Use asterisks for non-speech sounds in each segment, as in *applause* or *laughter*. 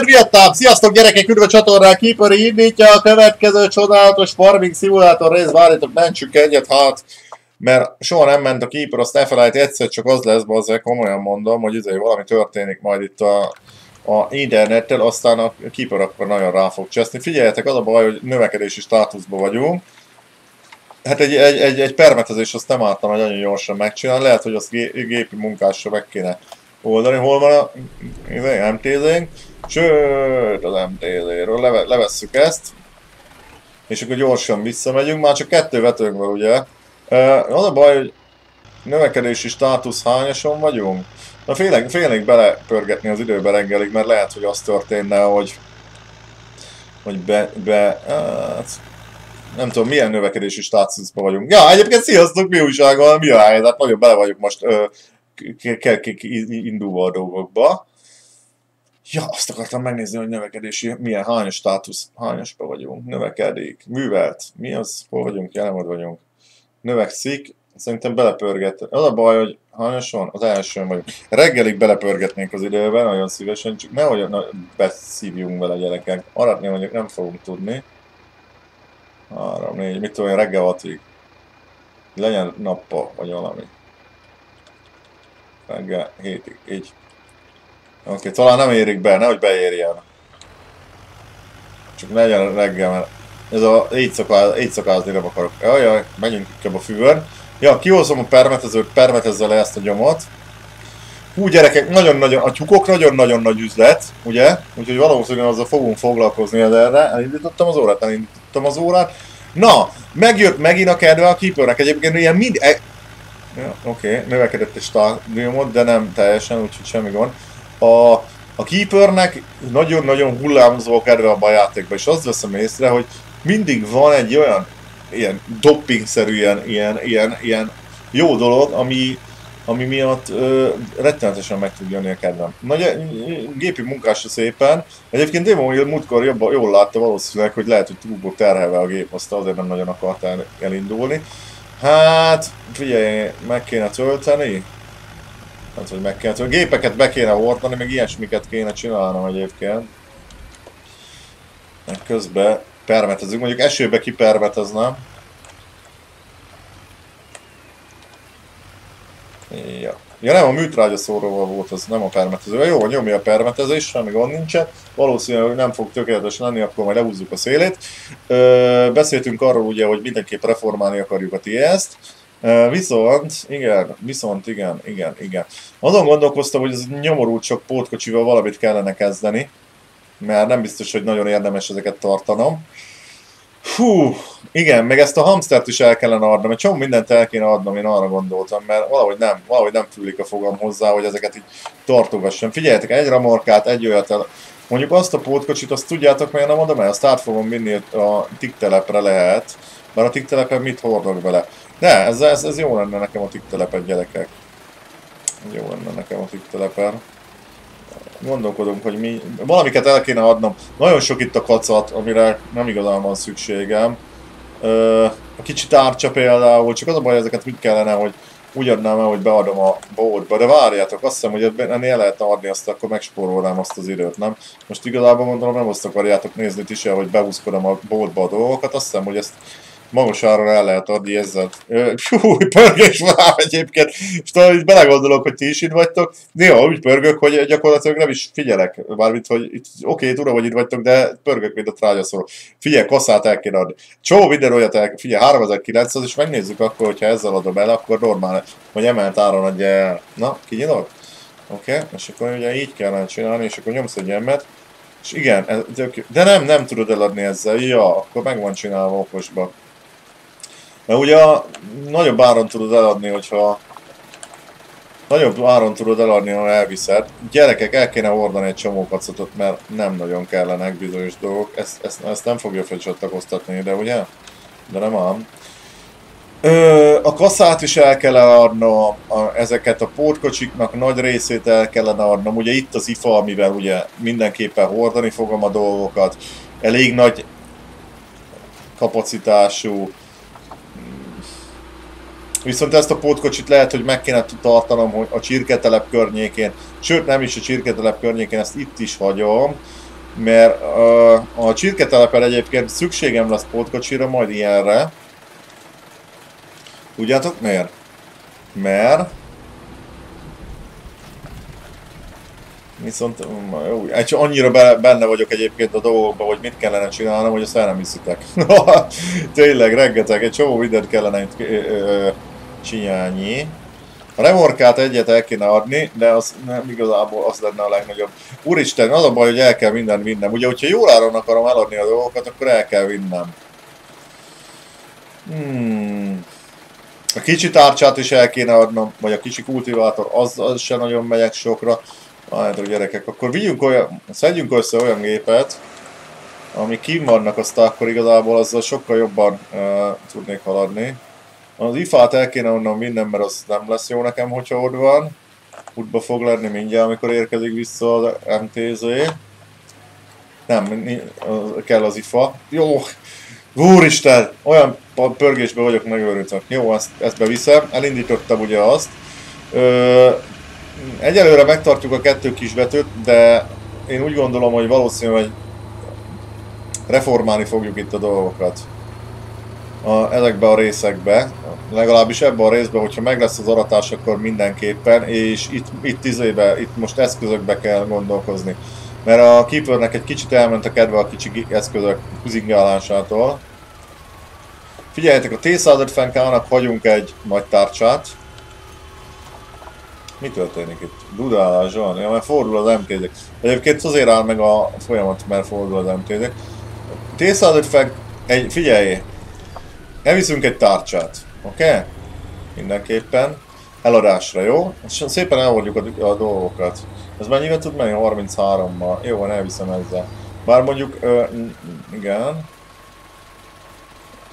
Vietnám! Sziasztok gyerekek, üdv a csatornán, Keeperi indítja a következő csodálatos farming szimulátor rész, várjátok, mentsük egyet, hát, mert soha nem ment a Keeper, azt ne felejt, egyszer csak az lesz, azért komolyan mondom, hogy izé valami történik majd itt a, a internettel, aztán a Keeper akkor nagyon rá fog cseszni. Figyeljetek, az a baj, hogy növekedési státuszban vagyunk, Hát egy, egy, egy, egy permetezés azt nem álltam, hogy nagyon gyorsan megcsinálni, lehet, hogy azt gépi munkásra meg kéne oldani. Hol van a MTZ-nk? Sőt, az MTZ-ről leve, levesszük ezt. És akkor gyorsan visszamegyünk, már csak kettő vetőnk van ugye. Az a baj, hogy növekedési státusz hányason vagyunk? Na félek, félek belepörgetni az időbe reggelig, mert lehet, hogy az történne, hogy hogy be, be hát, nem tudom, milyen növekedési státuszban vagyunk. Ja, egyébként sziasztok, mi újsággal, mi a helyzet? Nagyon bele vagyok most ö, indulva a dolgokba. Ja, azt akartam megnézni, hogy növekedési, milyen hányos státusz, hányosban vagyunk, növekedik, művelt, mi az, hol vagyunk, jelen vagyunk, növekszik, szerintem belepörget. Az a baj, hogy hányoson, az elsőn vagyunk. Reggelig belepörgetnénk az időben, nagyon szívesen, csak nehogy beszívjunk vele gyerekek. Aratni mondjuk nem fogunk tudni. 3, 4, mit tudom reggel 6-ig. Legyen nappa, vagy valami reggel hétig, így. Oké, okay, talán nem érik be, nehogy beérjen. Csak legyen reggel, mert ez a így, szokáz, így szokázni nem akarok. Jaj, menjünk inkább a füvön. Ja, kihozom a permetezőt, permetezze le ezt a gyomot. Hú gyerekek, nagyon-nagyon, a tyúkok nagyon-nagyon nagy üzlet, ugye? Úgyhogy valószínűleg azzal fogunk foglalkozni erre. Elindítottam az órát, elindítottam az órát. Na, megjött megint a kedve a keepernek. Egyébként ilyen mind, e- Ja, Oké, okay. növekedett egy stádiumot, de nem teljesen, úgyhogy semmi gond. A, a Keepernek nagyon-nagyon hullámzó a kedve a játékban, és azt veszem észre, hogy mindig van egy olyan ilyen doppingszerű ilyen, ilyen, ilyen, jó dolog, ami, ami miatt ö, rettenetesen meg tud jönni a kedvem. Nagy gépi munkásra szépen. Egyébként Demon múltkor jobban, jól látta valószínűleg, hogy lehet, hogy túl terhelve a gép, azt azért nem nagyon akart el, elindulni. Hát, figyelj, meg kéne tölteni. Hát, hogy meg kéne tölteni. Gépeket be kéne hordani, meg ilyesmiket kéne csinálnom egyébként. Meg közben permetezünk. Mondjuk esőbe kipermeteznem. Ja. Ja nem, a műtrágya szóróval volt, az nem a permetező. Jó, nyomja a permetezés, semmi gond nincsen. Valószínűleg nem fog tökéletes lenni, akkor majd lehúzzuk a szélét. Ö, beszéltünk arról ugye, hogy mindenképp reformálni akarjuk a TS-t. Viszont, igen, viszont igen, igen, igen. Azon gondolkoztam, hogy ez nyomorult csak pótkocsival valamit kellene kezdeni, mert nem biztos, hogy nagyon érdemes ezeket tartanom. Hú, igen, meg ezt a hamstert is el kellene adnom, egy csomó mindent el kéne adnom, én arra gondoltam, mert valahogy nem, valahogy nem fűlik a fogam hozzá, hogy ezeket így tartogassam. Figyeljetek, egy ramorkát, egy olyat el... Mondjuk azt a pótkocsit, azt tudjátok, miért nem adom el? Azt át fogom vinni a tiktelepre lehet, mert a tiktelepen mit hordok bele. De, ez, ez, ez jó lenne nekem a tiktelepet, gyerekek. Jó lenne nekem a tiktelepen gondolkodunk, hogy mi... Valamiket el kéne adnom. Nagyon sok itt a kacat, amire nem igazán van szükségem. a kicsi tárcsa például, csak az a baj, ezeket mit kellene, hogy úgy el, hogy beadom a boltba, de várjátok, azt hiszem, hogy ennél lehet adni, azt akkor megspórolnám azt az időt, nem? Most igazából mondom, nem azt akarjátok nézni is hogy behúzkodom a boltba a dolgokat, azt hiszem, hogy ezt magas áron el lehet adni ezzel. Fú, pörgés van egyébként. És talán itt belegondolok, hogy ti is itt vagytok. Néha úgy pörgök, hogy gyakorlatilag nem is figyelek. Mármint, hogy itt, oké, tudom, hogy itt vagytok, de pörgök, mint a trágyaszoró. Figyelj, kasszát el kéne adni. Csó minden olyat el, figyelj, 3900, és megnézzük akkor, hogyha ezzel adom el, akkor normál, hogy emelt áron adja el. Na, kinyitod? Oké, okay. és akkor ugye így kellene csinálni, és akkor nyomsz egy emmet. És igen, de nem, nem tudod eladni ezzel. Ja, akkor meg van csinálva okosba. Mert ugye a nagyobb áron tudod eladni, hogyha nagyobb áron tudod eladni, ha elviszed. Gyerekek, el kéne hordani egy csomó kacatot, mert nem nagyon kellenek bizonyos dolgok. Ezt, ezt, ezt nem fogja felcsatlakoztatni ide, ugye? De nem ám. Ö, a kaszát is el kell adnom, a, ezeket a pótkocsiknak nagy részét el kellene adnom. Ugye itt az IFA, amivel ugye mindenképpen hordani fogom a dolgokat. Elég nagy kapacitású Viszont ezt a pótkocsit lehet, hogy meg kéne tartanom hogy a csirketelep környékén, Sőt, nem is a csirketelep környékén, ezt itt is hagyom, mert a, a csirketelepen egyébként szükségem lesz pótkocsira, majd ilyenre. Tudjátok miért? Mert Viszont jó, egy annyira benne vagyok egyébként a dolgokban, hogy mit kellene csinálnom, hogy azt el nem hiszitek. *laughs* Tényleg, rengeteg, egy csomó mindent kellene itt csinálni. A remorkát egyet el kéne adni, de az nem igazából az lenne a legnagyobb. Úristen, az a baj, hogy el kell minden vinnem. Ugye, hogyha jól áron akarom eladni a dolgokat, akkor el kell vinnem. Hmm. A kicsi tárcsát is el kéne adnom, vagy a kicsi kultivátor, az, az sem nagyon megyek sokra. Hát, gyerekek, akkor vigyünk olyan, szedjünk össze olyan gépet, ami kim vannak, azt akkor igazából azzal sokkal jobban uh, tudnék haladni. Az ifát el kéne onnan vinnem, mert az nem lesz jó nekem, hogyha ott van. Útba fog lenni mindjárt, amikor érkezik vissza az MTZ. Nem, kell az ifa. Jó, úristen, olyan pörgésbe vagyok megőrültve. Jó, ezt, ezt beviszem. Elindítottam ugye azt. Ö, egyelőre megtartjuk a kettő kisbetűt, de én úgy gondolom, hogy valószínű, hogy reformálni fogjuk itt a dolgokat. A, ezekbe a részekbe, legalábbis ebben a részben, hogyha meg lesz az aratás, akkor mindenképpen, és itt, itt izébe, itt most eszközökbe kell gondolkozni. Mert a Keepernek egy kicsit elment a kedve a kicsi eszközök zingálásától. Figyeljetek, a T-150K-nak hagyunk egy nagy tárcsát, mi történik itt? Dudálás van? Ja, mert fordul az mtz Egyébként azért áll meg a folyamat, mert fordul az mtz t fel, egy, figyelj! Elviszünk egy tárcsát, oké? Okay? Mindenképpen. Eladásra, jó? Szépen eloldjuk a, a dolgokat. Ez mennyivel tud menni? 33-mal. Jó, van, elviszem ezzel. Bár mondjuk, ö, igen.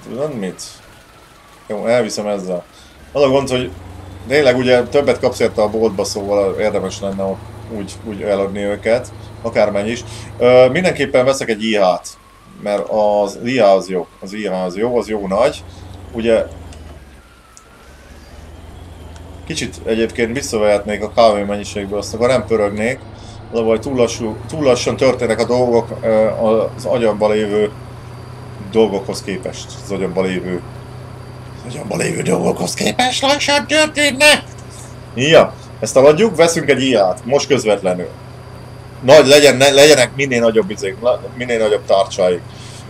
Tudod mit? Jó, elviszem ezzel. Az a gond, hogy tényleg ugye többet kapsz érte a boltba, szóval érdemes lenne úgy, úgy eladni őket, akármennyi is. Ö, mindenképpen veszek egy IH-t, mert az IH az jó, az IH az jó, az jó nagy. Ugye kicsit egyébként visszavehetnék a kávé mennyiségből, azt akkor nem pörögnék, az a baj, túl, lassú, túl lassan történnek a dolgok az agyamba lévő dolgokhoz képest, az agyamba lévő agyamba lévő dolgokhoz képest lassan történne. Ja, ezt aladjuk, veszünk egy ilyát, most közvetlenül. Nagy, legyen, ne, legyenek minél nagyobb izék, minél nagyobb tárcsáik.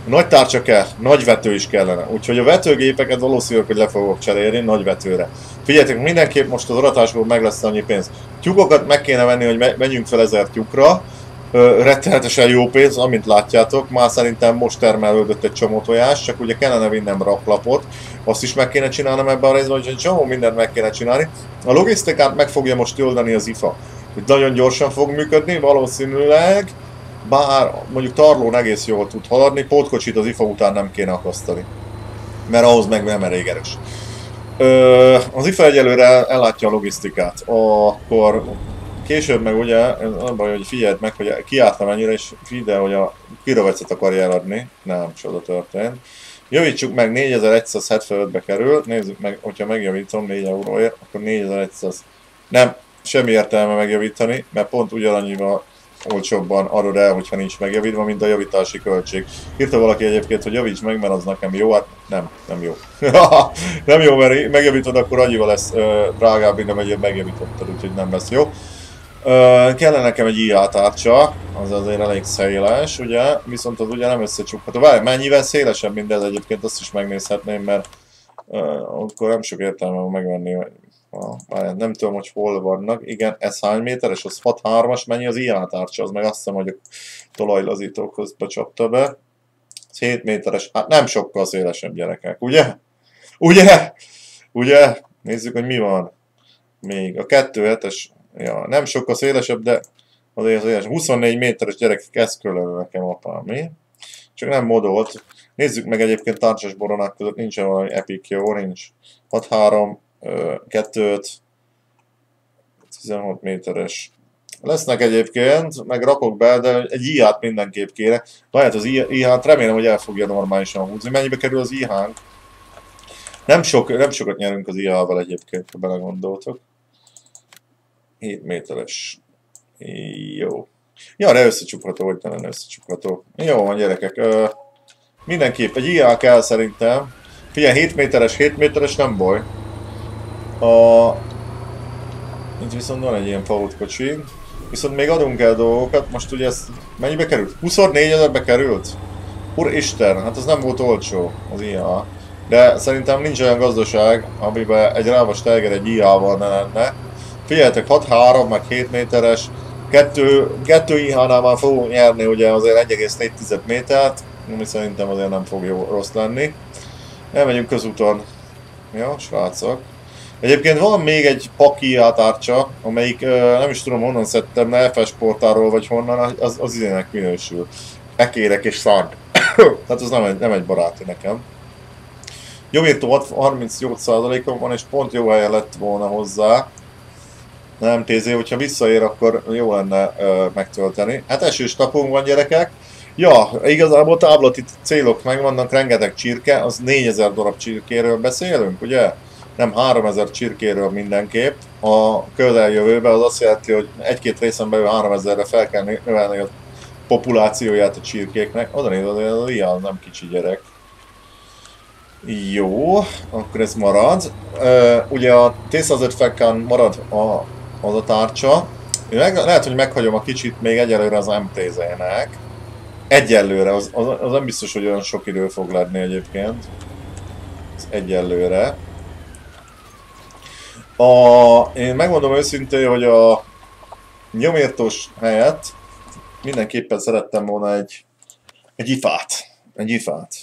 Nagy tárcsa kell, nagy vető is kellene. Úgyhogy a vetőgépeket valószínűleg, hogy le fogok cserélni nagy vetőre. Figyeljetek, mindenképp most az aratásból meg lesz annyi pénz. Tyúkokat meg kéne venni, hogy menjünk fel ezer tyúkra, rettenetesen jó pénz, amint látjátok, már szerintem most termelődött egy csomó tojás, csak ugye kellene vinnem raklapot, azt is meg kéne csinálnom ebben a részben, hogy csomó mindent meg kéne csinálni. A logisztikát meg fogja most oldani az IFA. Hogy nagyon gyorsan fog működni, valószínűleg, bár mondjuk Tarlón egész jól tud haladni, pótkocsit az IFA után nem kéne akasztani. Mert ahhoz meg nem elég erős. Ö, az IFA egyelőre ellátja a logisztikát. Akkor később meg ugye, baj, hogy figyeld meg, hogy kiálltam ennyire, és figyeld hogy a kirovecet akarja eladni. Nem, csoda történt. Javítsuk meg, 4175-be kerül, nézzük meg, hogyha megjavítom 4 euróért, akkor 4100. Nem, semmi értelme megjavítani, mert pont ugyanannyival olcsóbban adod el, hogyha nincs megjavítva, mint a javítási költség. Írta valaki egyébként, hogy javíts meg, mert az nekem jó, hát nem, nem jó. *laughs* nem jó, mert megjavítod, akkor annyival lesz drágább, mint amelyet megjavítottad, úgyhogy nem lesz jó. Uh, kellene nekem egy IA tárcsa, az azért elég széles, ugye, viszont az ugye nem összecsukható. Várj, mennyivel szélesebb mindez egyébként, azt is megnézhetném, mert uh, akkor nem sok értelme megvenni. Várj, nem tudom, hogy hol vannak. Igen, ez hány méteres, az 6-3-as, mennyi az IA tárcsa, az meg azt hiszem, hogy a talajlazítókhoz becsapta be. Ez 7 méteres, hát nem sokkal szélesebb gyerekek, ugye? Ugye? Ugye? Nézzük, hogy mi van. Még a 2.7-es Ja, nem sokkal szélesebb, de azért az 24 méteres gyerekek ezt külön nekem apám, mi? Csak nem modolt. Nézzük meg egyébként tárcsas boronák között, nincsen valami epic jó, nincs. 6-3, 2 16 méteres. Lesznek egyébként, meg rakok be, de egy IH-t mindenképp kéne. Lehet az IH-t remélem, hogy el fogja normálisan húzni. Mennyibe kerül az IH-nk? Nem, sok, nem sokat nyerünk az IH-val egyébként, ha belegondoltok. 7 méteres. Jó. Ja, de összecsukható, hogy nem összecsukható. Jó van, gyerekek. Ö, mindenképp egy ilyen kell szerintem. Figyelj, 7 méteres, 7 méteres nem baj. A... Itt viszont van egy ilyen fault kocsi. Viszont még adunk el dolgokat, most ugye ez mennyibe került? 24 ezerbe került? Úristen, hát az nem volt olcsó, az IA. De szerintem nincs olyan gazdaság, amiben egy rávas tiger egy IA-val ne lenne. Figyeljetek, 6-3, meg 7 méteres, kettő, kettő IH-nál már fogunk nyerni ugye azért 1,4 métert, ami szerintem azért nem fog jó rossz lenni. Elmegyünk közúton. Ja, srácok. Egyébként van még egy paki átárcsa, amelyik nem is tudom honnan szedtem, FS portáról vagy honnan, az, az izének minősül. Ekérek és szand. *coughs* Tehát az nem egy, nem egy baráti nekem. Jogírtó 38%-on van, és pont jó helyen lett volna hozzá. Nem TZ, hogyha visszaér, akkor jó lenne ö, megtölteni. Hát esős napunk van gyerekek. Ja, igazából táblati célok megvannak, rengeteg csirke, az 4000 darab csirkéről beszélünk, ugye? Nem 3000 csirkéről mindenképp. A közeljövőben az azt jelenti, hogy egy-két részen belül 3000-re fel kell növelni a populációját a csirkéknek. Oda néz, az ilyen nem kicsi gyerek. Jó, akkor ez marad. Ugye a T-150 marad a, az a tárcsa. Meg, lehet, hogy meghagyom a kicsit még egyelőre az MTZ-nek. Egyelőre, az, az, az nem biztos, hogy olyan sok idő fog lenni egyébként. Ez egyelőre. A, én megmondom őszintén, hogy a nyomértós helyett mindenképpen szerettem volna egy, egy ifát. Egy ifát.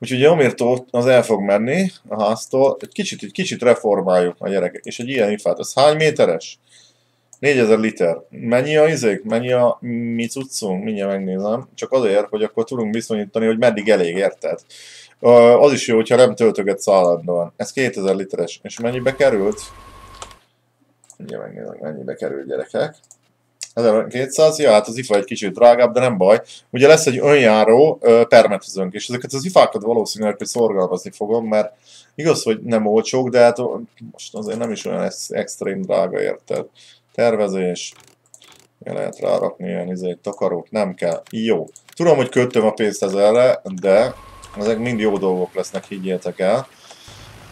Úgyhogy Omirtó az el fog menni a háztól, egy kicsit, egy kicsit reformáljuk a gyerekek. És egy ilyen ifát, ez hány méteres? 4000 liter. Mennyi a izék? Mennyi a mi cuccunk? Mindjárt megnézem. Csak azért, hogy akkor tudunk bizonyítani, hogy meddig elég, érted? Az is jó, hogyha nem töltöget szállandóan. Ez 2000 literes. És mennyibe került? Megnézem, mennyibe került gyerekek. 1200, ja, hát az IFA egy kicsit drágább, de nem baj. Ugye lesz egy önjáró permetezőnk, és ezeket az ifákat valószínűleg, hogy szorgalmazni fogom, mert igaz, hogy nem olcsók, de hát most azért nem is olyan extrém drága, érted? Tervezés, ja, lehet rárakni ilyen izé, takarót, nem kell. Jó. Tudom, hogy kötöm a pénzt ezerre, de ezek mind jó dolgok lesznek, higgyétek el.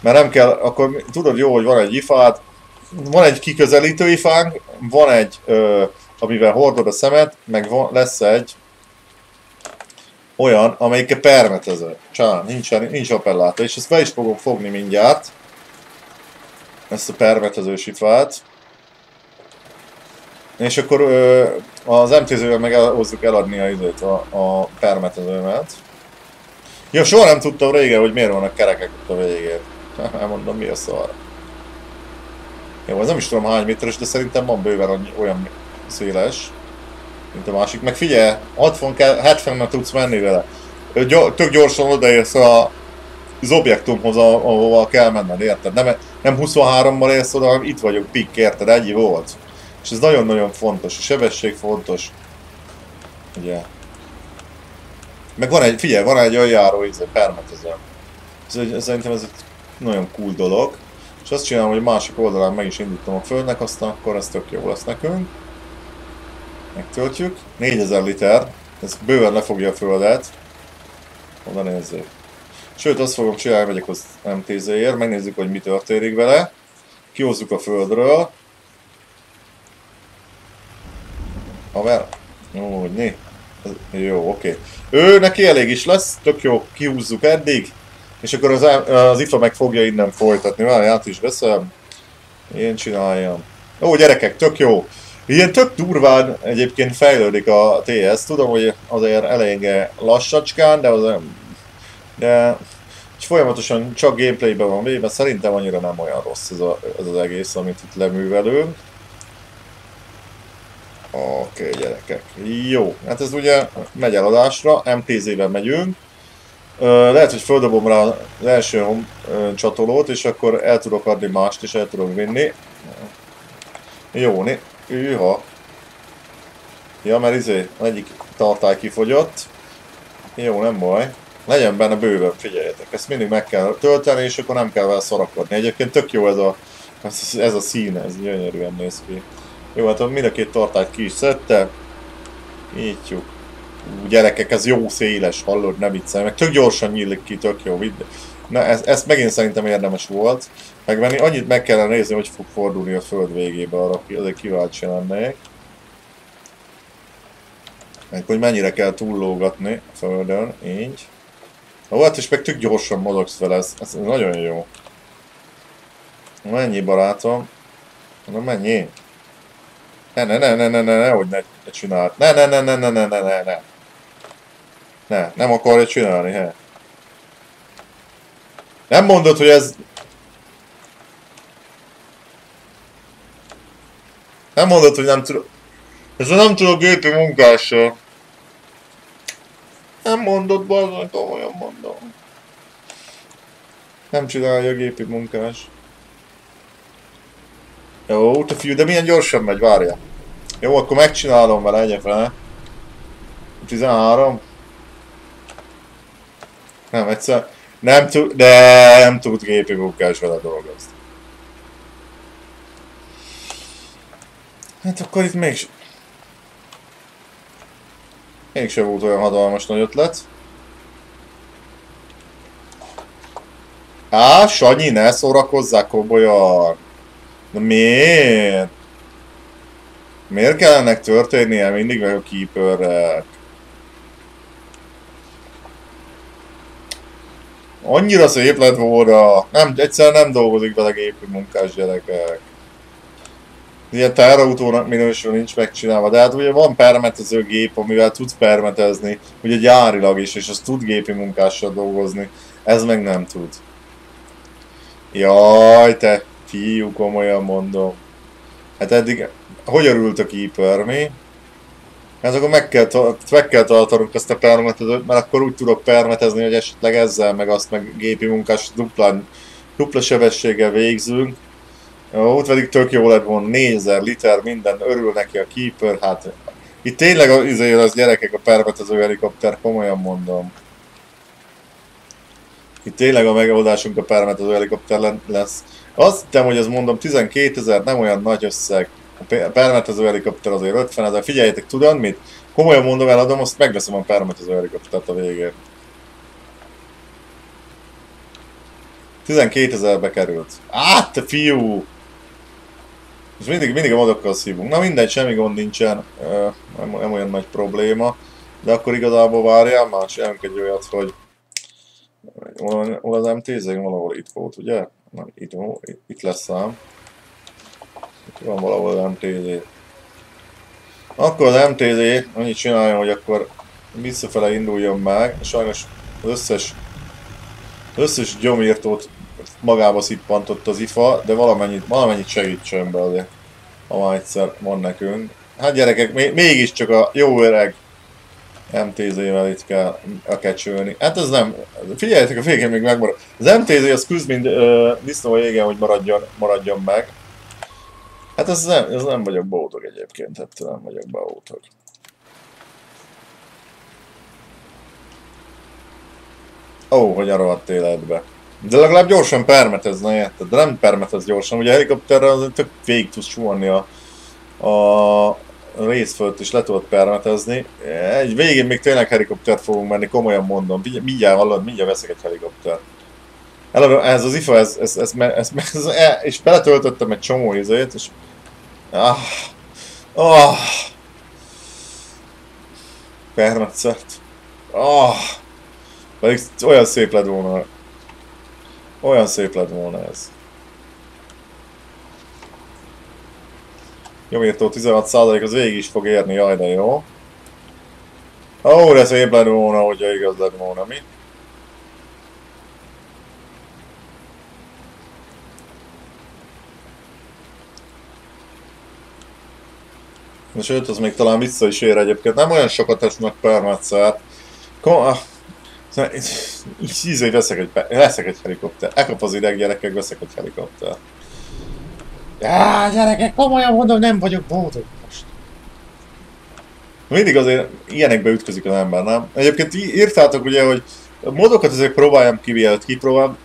Mert nem kell, akkor tudod jó, hogy van egy ifád, van egy kiközelítő ifánk, van egy ö, amivel hordod a szemet, meg van, lesz egy olyan, amelyik permetező. Csán, nincs, nincs appelláta, és ezt be is fogom fogni mindjárt. Ezt a permetező sifát. És akkor ö, az MTZ-vel meg el, hozzuk eladni a, időt, a, a permetezőmet. Ja, soha nem tudtam régen, hogy miért vannak kerekek ott a végén. *laughs* Elmondom, mi a szar. Jó, ez nem is tudom hány méteres, de szerintem van bőven olyan széles, mint a másik. Meg figyelj, 60 kell, 70 tudsz menni vele. Tök gyorsan odaérsz a, az objektumhoz, ahova kell menned, érted? Nem, nem 23-mal érsz oda, hanem itt vagyok, pikk, érted? Egy volt. És ez nagyon-nagyon fontos, a sebesség fontos. Ugye. Meg van egy, figyelj, van egy olyan járó, ez egy permetező. Szerintem ez egy nagyon cool dolog. És azt csinálom, hogy másik oldalán meg is indítom a földnek, aztán akkor ez tök jó lesz nekünk megtöltjük. 4000 liter, ez bőven lefogja a földet. Oda nézzük. Sőt, azt fogom csinálni, megyek az MTZ-ért, megnézzük, hogy mi történik vele. Kihozzuk a földről. Haver, jó, hogy né. Jó, oké. Ő neki elég is lesz, tök jó, kihúzzuk eddig. És akkor az, az IFA meg fogja innen folytatni. Várj, át is veszem. Én csináljam. Ó, gyerekek, tök jó. Ilyen tök durván egyébként fejlődik a TS, tudom, hogy azért elég lassacskán, de az de folyamatosan csak gameplayben van véve, szerintem annyira nem olyan rossz ez, a, ez az egész, amit itt leművelünk. Oké, okay, gyerekek. Jó, hát ez ugye megy eladásra, MTZ-ben megyünk. Lehet, hogy földobom rá az első csatolót, és akkor el tudok adni mást, és el tudok vinni. Jó, Őha. Ja, mert izé, egyik tartály kifogyott. Jó, nem baj. Legyen benne bőven, figyeljetek. Ezt mindig meg kell tölteni, és akkor nem kell vele szorakodni. Egyébként tök jó ez a, ez, a szín, ez gyönyörűen néz ki. Jó, hát mind a két tartályt ki is szedte. Nyitjuk. Ú, gyerekek, ez jó széles, hallod, nem viccelj, meg tök gyorsan nyílik ki, tök jó. Na, ez, ezt megint szerintem érdemes volt megvenni. Annyit meg kellene nézni, hogy fog fordulni a föld végébe, arra azért kíváncsi lennék. Meg hogy mennyire kell túllógatni a földön, így. Ó, hát is meg tök gyorsan mozogsz vele, ez, ez nagyon jó. Mennyi barátom? Na mennyi? Ne, ne, ne, ne, ne, ne, ne, hogy ne, ne csináld. Ne, ne, ne, ne, ne, ne, ne, ne, ne. Ne, nem akarja csinálni, he. Nem mondod, hogy ez... Nem mondod, hogy nem tudod... Ez nem tudok gépi munkással. Nem mondod, bazdmeg, komolyan mondom. Nem csinálja a gépi munkás. Jó, fiú, de milyen gyorsan megy, várja. Jó, akkor megcsinálom vele, egye fel. 13. Nem, egyszer. Nem tud, de nem tud gépi munkás vele dolgozni. Hát akkor itt még Mégse volt olyan hatalmas nagy ötlet. Á, Sanyi, ne szórakozzák komolyan! De miért? Miért kellene történnie mindig meg a keeperrek? Annyira szép lett volna. Nem, egyszer nem dolgozik vele gépi munkás gyerekek. Ilyen terautónak minősül nincs megcsinálva, de hát ugye van permetező gép, amivel tudsz permetezni, ugye gyárilag is, és az tud gépi munkással dolgozni. Ez meg nem tud. Jaj, te fiú, komolyan mondom. Hát eddig, hogy örült a keeper, mi? Hát akkor meg kell, meg kell tartanunk ezt a permetezőt, mert akkor úgy tudok permetezni, hogy esetleg ezzel, meg azt meg gépi munkás duplán, dupla sebességgel végzünk. Ott pedig tök jó lett volna, 4000 liter, minden, örül neki a keeper, hát itt tényleg az, izé, az gyerekek a permetező helikopter, komolyan mondom. Itt tényleg a megoldásunk a permetező helikopter lesz. Azt hittem, hogy ez mondom 12 ezer, nem olyan nagy összeg. A permetező helikopter azért 50 ezer. Figyeljetek, tudod mit? Komolyan mondom, eladom, azt megveszem a permetező helikoptert a végén. 12 ezerbe került. Át, te fiú! És mindig, mindig a modokkal szívunk. Na mindegy, semmi gond nincsen, nem, nem olyan nagy probléma. De akkor igazából várjál, már csináljunk egy olyat, hogy hol az MTZ? Valahol itt volt, ugye? Nem, itt, itt lesz szám. Itt van valahol MTZ. Akkor az MTZ annyit csinálja, hogy akkor visszafele induljon meg. Sajnos az összes, összes gyomírtót magába szippantott az IFA, de valamennyit, valamennyit segítsen be azért, ha már egyszer van nekünk. Hát gyerekek, mégiscsak a jó öreg MTZ-vel itt kell kecsülni. Hát ez nem, figyeljetek, a végén még megmarad. Az MTZ az küzd mind uh, disznó a jégen, hogy maradjon, maradjon meg. Hát ez nem, ez nem vagyok boldog egyébként, ettől nem vagyok boldog. Ó, oh, hogy a rohadt életbe. De legalább gyorsan permetezne, érted? De nem permetez gyorsan, ugye a helikopterrel tök végig tudsz suhanni a, a részfölt is le tudod permetezni. Egy végén még tényleg helikoptert fogunk menni, komolyan mondom. Mindjárt hallod, mindjárt veszek egy helikoptert. Eleve ez az IFA, ez, ez, ez, ez, ez, ez, és beletöltöttem egy csomó izét, és... Ah, ah, permetszert. Ah, pedig olyan szép lett volna olyan szép lett volna ez. Nyomírtó 16% az végig is fog érni, jaj de jó. Ó, de szép lett volna, hogyha igaz lett volna, mi? Na sőt, az még talán vissza is ér egyébként. Nem olyan sokat esnek permetszert. Kom Ízé, veszek egy, veszek egy helikopter. Elkap az ideg gyerekek, veszek egy helikopter. Já, gyerekek, komolyan mondom, nem vagyok boldog most. Mindig azért ilyenekbe ütközik az ember, nem? Egyébként írtátok ugye, hogy a modokat ezek próbáljam ki, kipróbálom,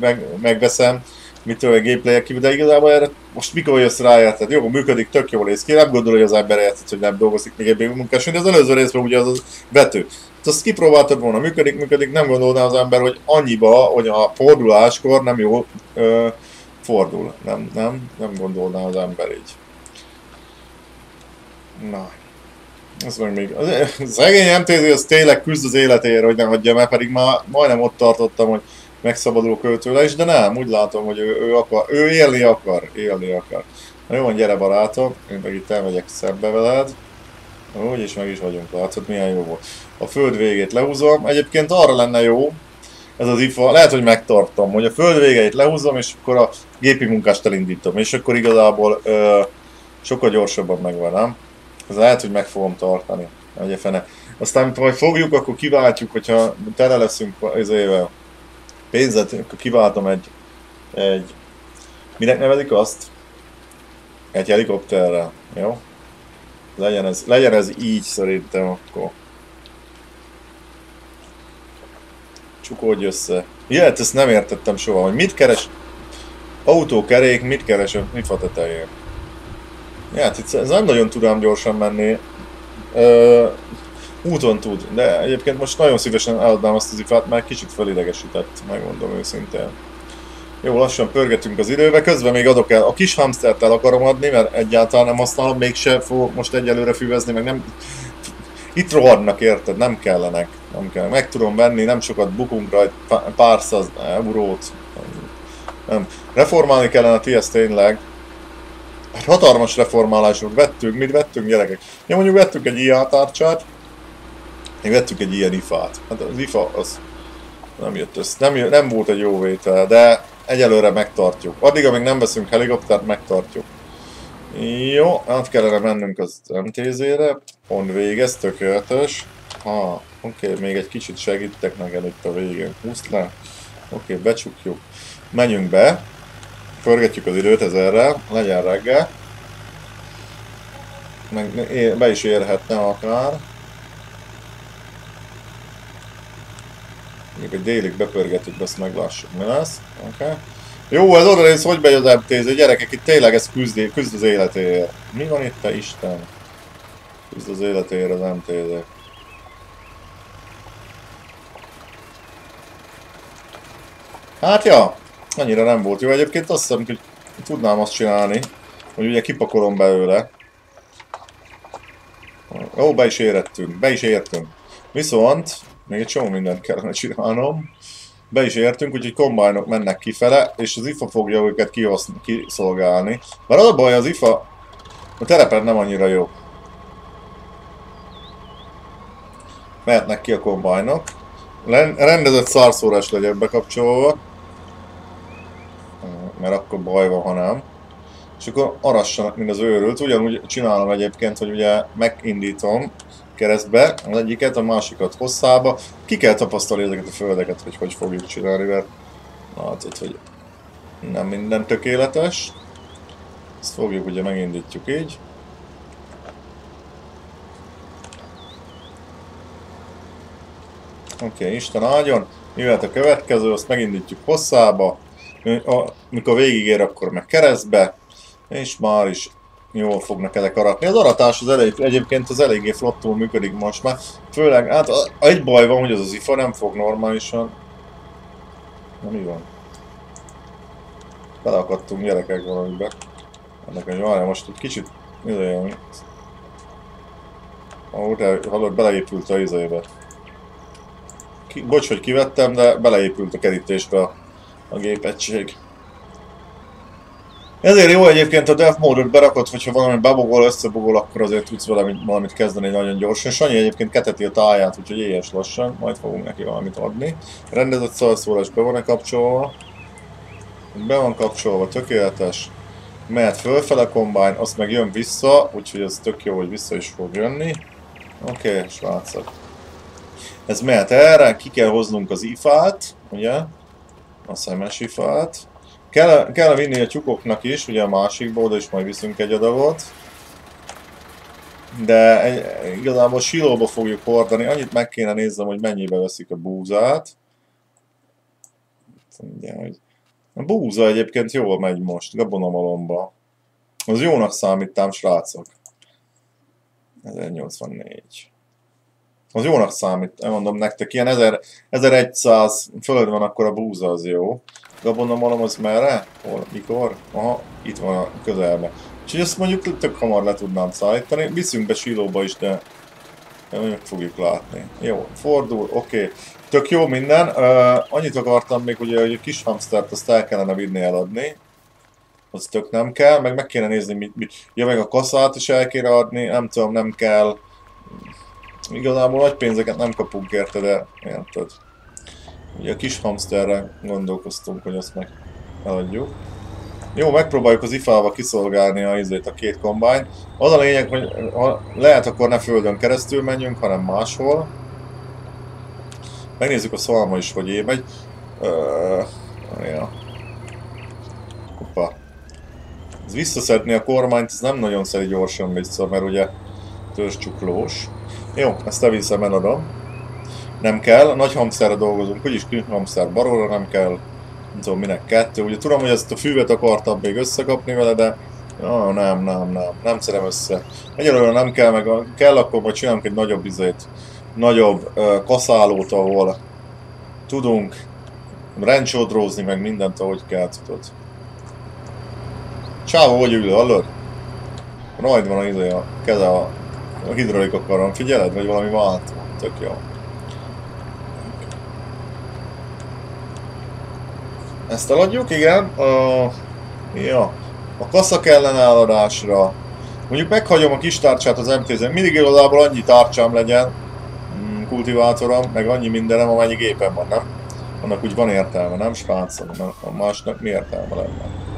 meg, megveszem. mitől a gameplay kívül, de igazából erre most mikor jössz rá, érted? Jó, működik, tök jól néz ki, nem gondol, hogy az ember érted, hogy nem dolgozik még egy munkás, de az előző részben ugye az, az vető. Azt kipróbáltad volna, működik, működik, nem gondolná az ember, hogy annyiba, hogy a forduláskor nem jó ö, fordul. Nem, nem, nem gondolná az ember így. Na. Ez meg még... Az, szegény MTZ az tényleg küzd az életéért, hogy ne hagyja meg, pedig már majdnem ott tartottam, hogy megszabadul költőle is, de nem, úgy látom, hogy ő, ő, akar, ő élni akar, élni akar. Na jó, gyere barátom, én meg itt elmegyek szembe veled. Úgy is meg is vagyunk, látszod milyen jó volt. A föld végét lehúzom, egyébként arra lenne jó, ez az ifa, lehet, hogy megtartom, hogy a föld végeit lehúzom, és akkor a gépi munkást elindítom, és akkor igazából ö, sokkal gyorsabban megvan? Ez lehet, hogy meg fogom tartani, egy fene. Aztán, ha fogjuk, akkor kiváltjuk, hogyha tele leszünk az éve pénzet, akkor kiváltom egy, egy, minek nevezik azt? Egy helikopterrel, jó? Legyen ez, legyen ez így szerintem akkor. Csukódj össze. Ilyet ezt nem értettem soha, hogy mit keres autókerék, mit keres a mi tetején. Hát itt ez nem nagyon tudom gyorsan menni. Ö, úton tud, de egyébként most nagyon szívesen eladnám azt az ifát, mert kicsit felidegesített, megmondom őszintén. Jó, lassan pörgetünk az időbe, közben még adok el, a kis hamstert el akarom adni, mert egyáltalán nem használom, mégse fogok most egyelőre füvezni, meg nem... Itt rohadnak, érted? Nem kellenek, nem kell. Meg tudom venni, nem sokat bukunk rajta, pár száz eurót. Nem. Reformálni kellene a TS tényleg. Hát hatalmas reformálások vettünk, mit vettünk gyerekek? Ja mondjuk vettünk egy IA tárcsát, még vettük egy ilyen ifát. Hát az ifa az nem jött össze, nem, nem volt egy jó vétel, de egyelőre megtartjuk. Addig, amíg nem veszünk helikoptert, megtartjuk. Jó, át kellene mennünk az MTZ-re. On végez, tökéletes. Ha, oké, okay, még egy kicsit segítek neked itt a végén. Húzd le. Oké, okay, becsukjuk. Menjünk be. Forgatjuk az időt ezerre, legyen reggel. Meg, be is érhetne akár. Még egy délig bepörgetjük, azt meglássuk, mi lesz. Okay. Jó, ez oda rész, hogy megy az MTZ, gyerekek, itt tényleg ez küzd, küzd az életéért. Mi van itt, te Isten? Küzd az életéért az MTZ. Hát ja, annyira nem volt jó. Egyébként azt hiszem, hogy tudnám azt csinálni, hogy ugye kipakolom belőle. Ó, be is érettünk, be is értünk. Viszont még egy csomó mindent kellene csinálnom. Be is értünk, úgyhogy kombájnok mennek kifele, és az IFA fogja őket kihozni, kiszolgálni. Bár az a baj, az IFA a terepen nem annyira jó. Mehetnek ki a kombájnok. Rendezett szarszórás legyen bekapcsolva. Mert akkor baj van, ha nem. És akkor arassanak, mint az őrült. Ugyanúgy csinálom egyébként, hogy ugye megindítom, keresztbe az egyiket, a másikat hosszába. Ki kell tapasztalni ezeket a földeket, hogy hogy fogjuk csinálni, mert látod, hogy nem minden tökéletes. Ezt fogjuk, ugye megindítjuk így. Oké, okay, Isten áldjon. Jöhet a következő, azt megindítjuk hosszába. Mikor végigér, akkor meg keresztbe. És már is jól fognak ezek aratni. Az aratás az elég, egyébként az eléggé flottul működik most már. Főleg, hát egy baj van, hogy az az ifa nem fog normálisan. Na mi van? Belakadtunk gyerekek valamibe. Ennek egy várja most egy kicsit ideje mi. Ahogy de hallod, beleépült a izébe. Ki, bocs, hogy kivettem, de beleépült a kerítésbe a, a gépegység. Ezért jó egyébként a dev módot berakod, hogyha valami bebogol, összebogol, akkor azért tudsz vele valamit kezdeni nagyon gyorsan. Sanyi egyébként keteti a táját, úgyhogy éhes lassan, majd fogunk neki valamit adni. Rendezett szalszólás be van -e kapcsolva. Be van kapcsolva, tökéletes. Mehet fölfele kombány, azt meg jön vissza, úgyhogy ez tök jó, hogy vissza is fog jönni. Oké, okay, srácok. Ez mehet erre, ki kell hoznunk az ifát, ugye? A szemes ifát. Kell, kell vinni a tyúkoknak is, ugye a másikból, oda is majd viszünk egy adagot. De egy, igazából silóba fogjuk hordani, annyit meg kéne néznem, hogy mennyibe veszik a búzát. Ugye, A búza egyébként jól megy most, gabonamalomba. Az jónak számítám, srácok. 1084. Az jónak számít, mondom nektek, ilyen 1000, 1100 fölött van, akkor a búza az jó. Gabonamalom az merre? Hol? Mikor? Aha, itt van a közelben. Úgyhogy ezt mondjuk tök hamar le tudnám szállítani. Viszünk be silóba is, de meg fogjuk látni. Jó, fordul, oké. Okay. Tök jó minden. Uh, annyit akartam még, hogy a kis hamstert azt el kellene vinni eladni. Az tök nem kell, meg meg kéne nézni, mit, mit. Ja, meg a kaszát is el kéne adni, nem tudom, nem kell. Igazából nagy pénzeket nem kapunk érte, de érted. Ugye a kis hamsterre gondolkoztunk, hogy azt meg eladjuk. Jó, megpróbáljuk az ifával kiszolgálni a, izét, a két kombány. Az a lényeg, hogy ha lehet, akkor ne földön keresztül menjünk, hanem máshol. Megnézzük a szalma is, hogy émegy. Uh, ja. Hoppa. Ez visszaszedni a kormányt, ez nem nagyon szeri gyorsan vissza, mert ugye törzscsuklós. Jó, ezt elviszem, eladom. Nem kell, a nagy hamszerre dolgozunk, úgyis kis hamszer barolra nem kell nem tudom minek kettő. Ugye tudom, hogy ezt a füvet akartam még összekapni vele, de oh, nem, nem, nem, nem szerem össze. Egyelőre nem kell, meg kell, akkor majd csinálunk egy nagyobb izét, nagyobb uh, kaszálót, ahol tudunk rencsodrózni, meg mindent, ahogy kell, tudod. Csávó, hogy ül, hallod? Rajt van a, izé, a keze a, a hidraulika karon, figyeled? Vagy valami váltó? Tök jó. Ezt eladjuk, igen. A, ja. A kaszak ellenállodásra. Mondjuk meghagyom a kis tárcsát az MT-zen. Mindig igazából annyi tárcsám legyen, mm, kultivátorom, meg annyi mindenem, amennyi gépen van, nem? Annak úgy van értelme, nem srácok? A másnak mi értelme lenne?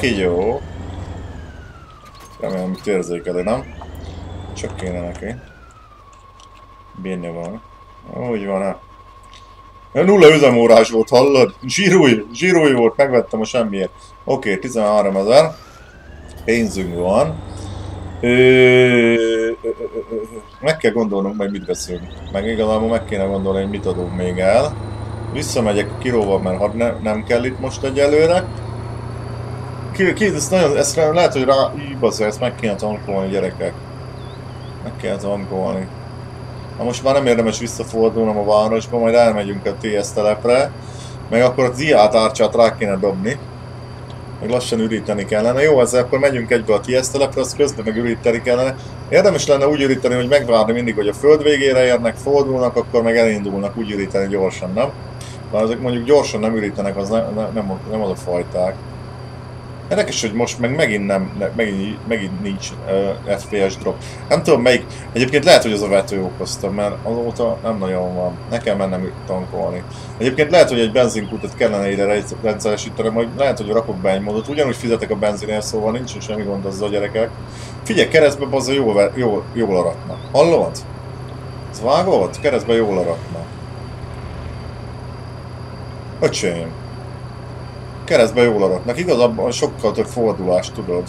Aki jó. Remélem, hogy érzékeli, nem? Csak kéne neki. Benne van. Úgy van, -e. Nulla üzemórás volt, hallod? Zsírúj, zsírúj volt, megvettem a semmiért. Oké, okay, 13 ezer. Pénzünk van. Ö, meg kell gondolnunk, majd mit veszünk. Meg igazából meg kéne gondolni, hogy mit adunk még el. Visszamegyek a kiróval, mert had ne, nem kell itt most egyelőre ki, ki, ezt nagyon, ezt lehet, hogy rá, íbasz, ezt meg kéne tankolni gyerekek. Meg kéne tankolni. Na most már nem érdemes visszafordulnom a városba, majd elmegyünk a TS telepre, meg akkor az IA tárcsát rá kéne dobni. Meg lassan üríteni kellene. Jó, ezzel akkor megyünk egybe a TS telepre, az közben meg üríteni kellene. Érdemes lenne úgy üríteni, hogy megvárni mindig, hogy a föld végére érnek, fordulnak, akkor meg elindulnak úgy üríteni gyorsan, nem? Mert azok mondjuk gyorsan nem ürítenek, az ne, ne, nem, nem az a fajták. Érdekes, hogy most meg megint nem, megint, megint nincs uh, FPS drop. Nem tudom melyik, egyébként lehet, hogy az a vető okozta, mert azóta nem nagyon van. Nekem mennem tankolni. Egyébként lehet, hogy egy benzinkutat kellene ide rendszeresíteni, majd lehet, hogy rakok be egy módot. Ugyanúgy fizetek a benzinért, szóval nincs semmi gond azzal a gyerekek. Figyelj, keresztbe az jól, jól, jól aratna. Hallod? Ez vágott? Keresztbe jól aratna. Öcsém keresztbe jól aratnak. Igazabban sokkal több fordulást tudod.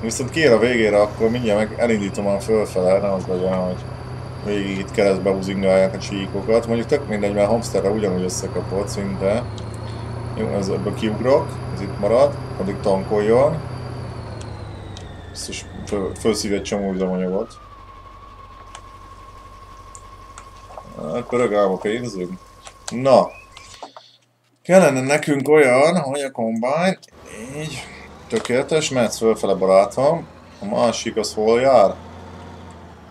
Viszont kér a végére, akkor mindjárt meg elindítom a fölfele, nem az legyen, hogy végig itt keresztbe húzingálják a csíkokat. Mondjuk tök mindegy, mert hamsterre ugyanúgy összekapott szinte. Jó, ez ebből kiugrok, ez itt marad, addig tankoljon. Biztos föl, fölszív egy csomó üzemanyagot. Akkor a pénzünk. Na, Kellene nekünk olyan, hogy a kombány, így, tökéletes, mehetsz fölfele barátom. A másik az hol jár?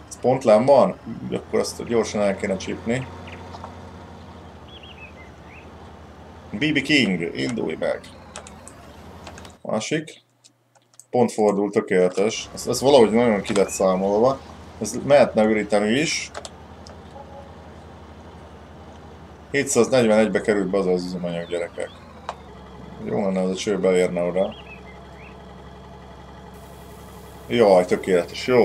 Ez pont len van? Akkor azt gyorsan el kéne csípni. BB King, indulj meg! Másik. Pont fordul, tökéletes. Ez, ez valahogy nagyon ki lett számolva. Ez mehetne üríteni is. 741-be került be az az üzemanyag gyerekek. Jó lenne, az a cső beérne oda. Jaj, tökéletes, jó.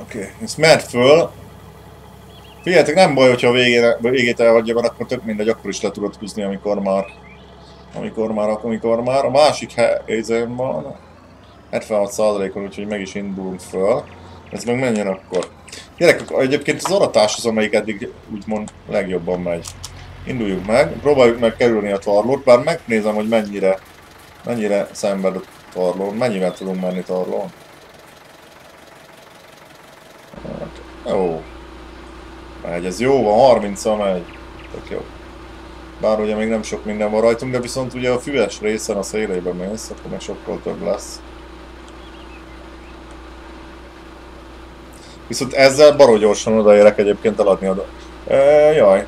Oké, okay. ezt mert föl. Figyeljetek, nem baj, hogyha a végére, végét elhagyja, mert akkor tök mindegy, akkor is le tudod húzni, amikor már Amikor már, amikor már. A másik helyzetben van. 76%-on, úgyhogy meg is indulunk föl. Ez meg menjen akkor. Gyerekek, egyébként az aratás az, amelyik eddig úgymond legjobban megy. Induljunk meg, próbáljuk meg kerülni a tarlót, bár megnézem, hogy mennyire, mennyire szenved a tarlón, mennyivel tudunk menni tarlón. Hát, jó. Megy, ez jó van, 30 a megy. Tök jó. Bár ugye még nem sok minden van rajtunk, de viszont ugye a füves részen a szélében mész, akkor meg sokkal több lesz. Viszont ezzel baroly gyorsan odaérek egyébként eladni oda. E, jaj.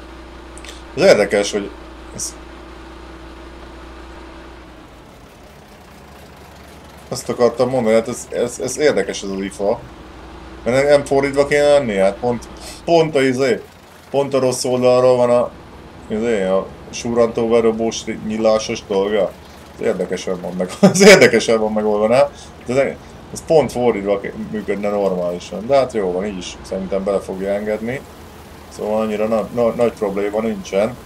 Ez érdekes, hogy ez... Azt akartam mondani, hát ez, ez, ez érdekes ez az IFA. Mert nem fordítva kéne lenni, hát pont, pont a izé, pont a rossz oldalról van a, izé, a surrantó verobós nyilásos dolga. Ez érdekesen van meg, *laughs* ez érdekesen van megoldva, nem? De ez pont fordítva működne normálisan. De hát jó van, így is szerintem bele fogja engedni. Szóval annyira na na nagy probléma nincsen.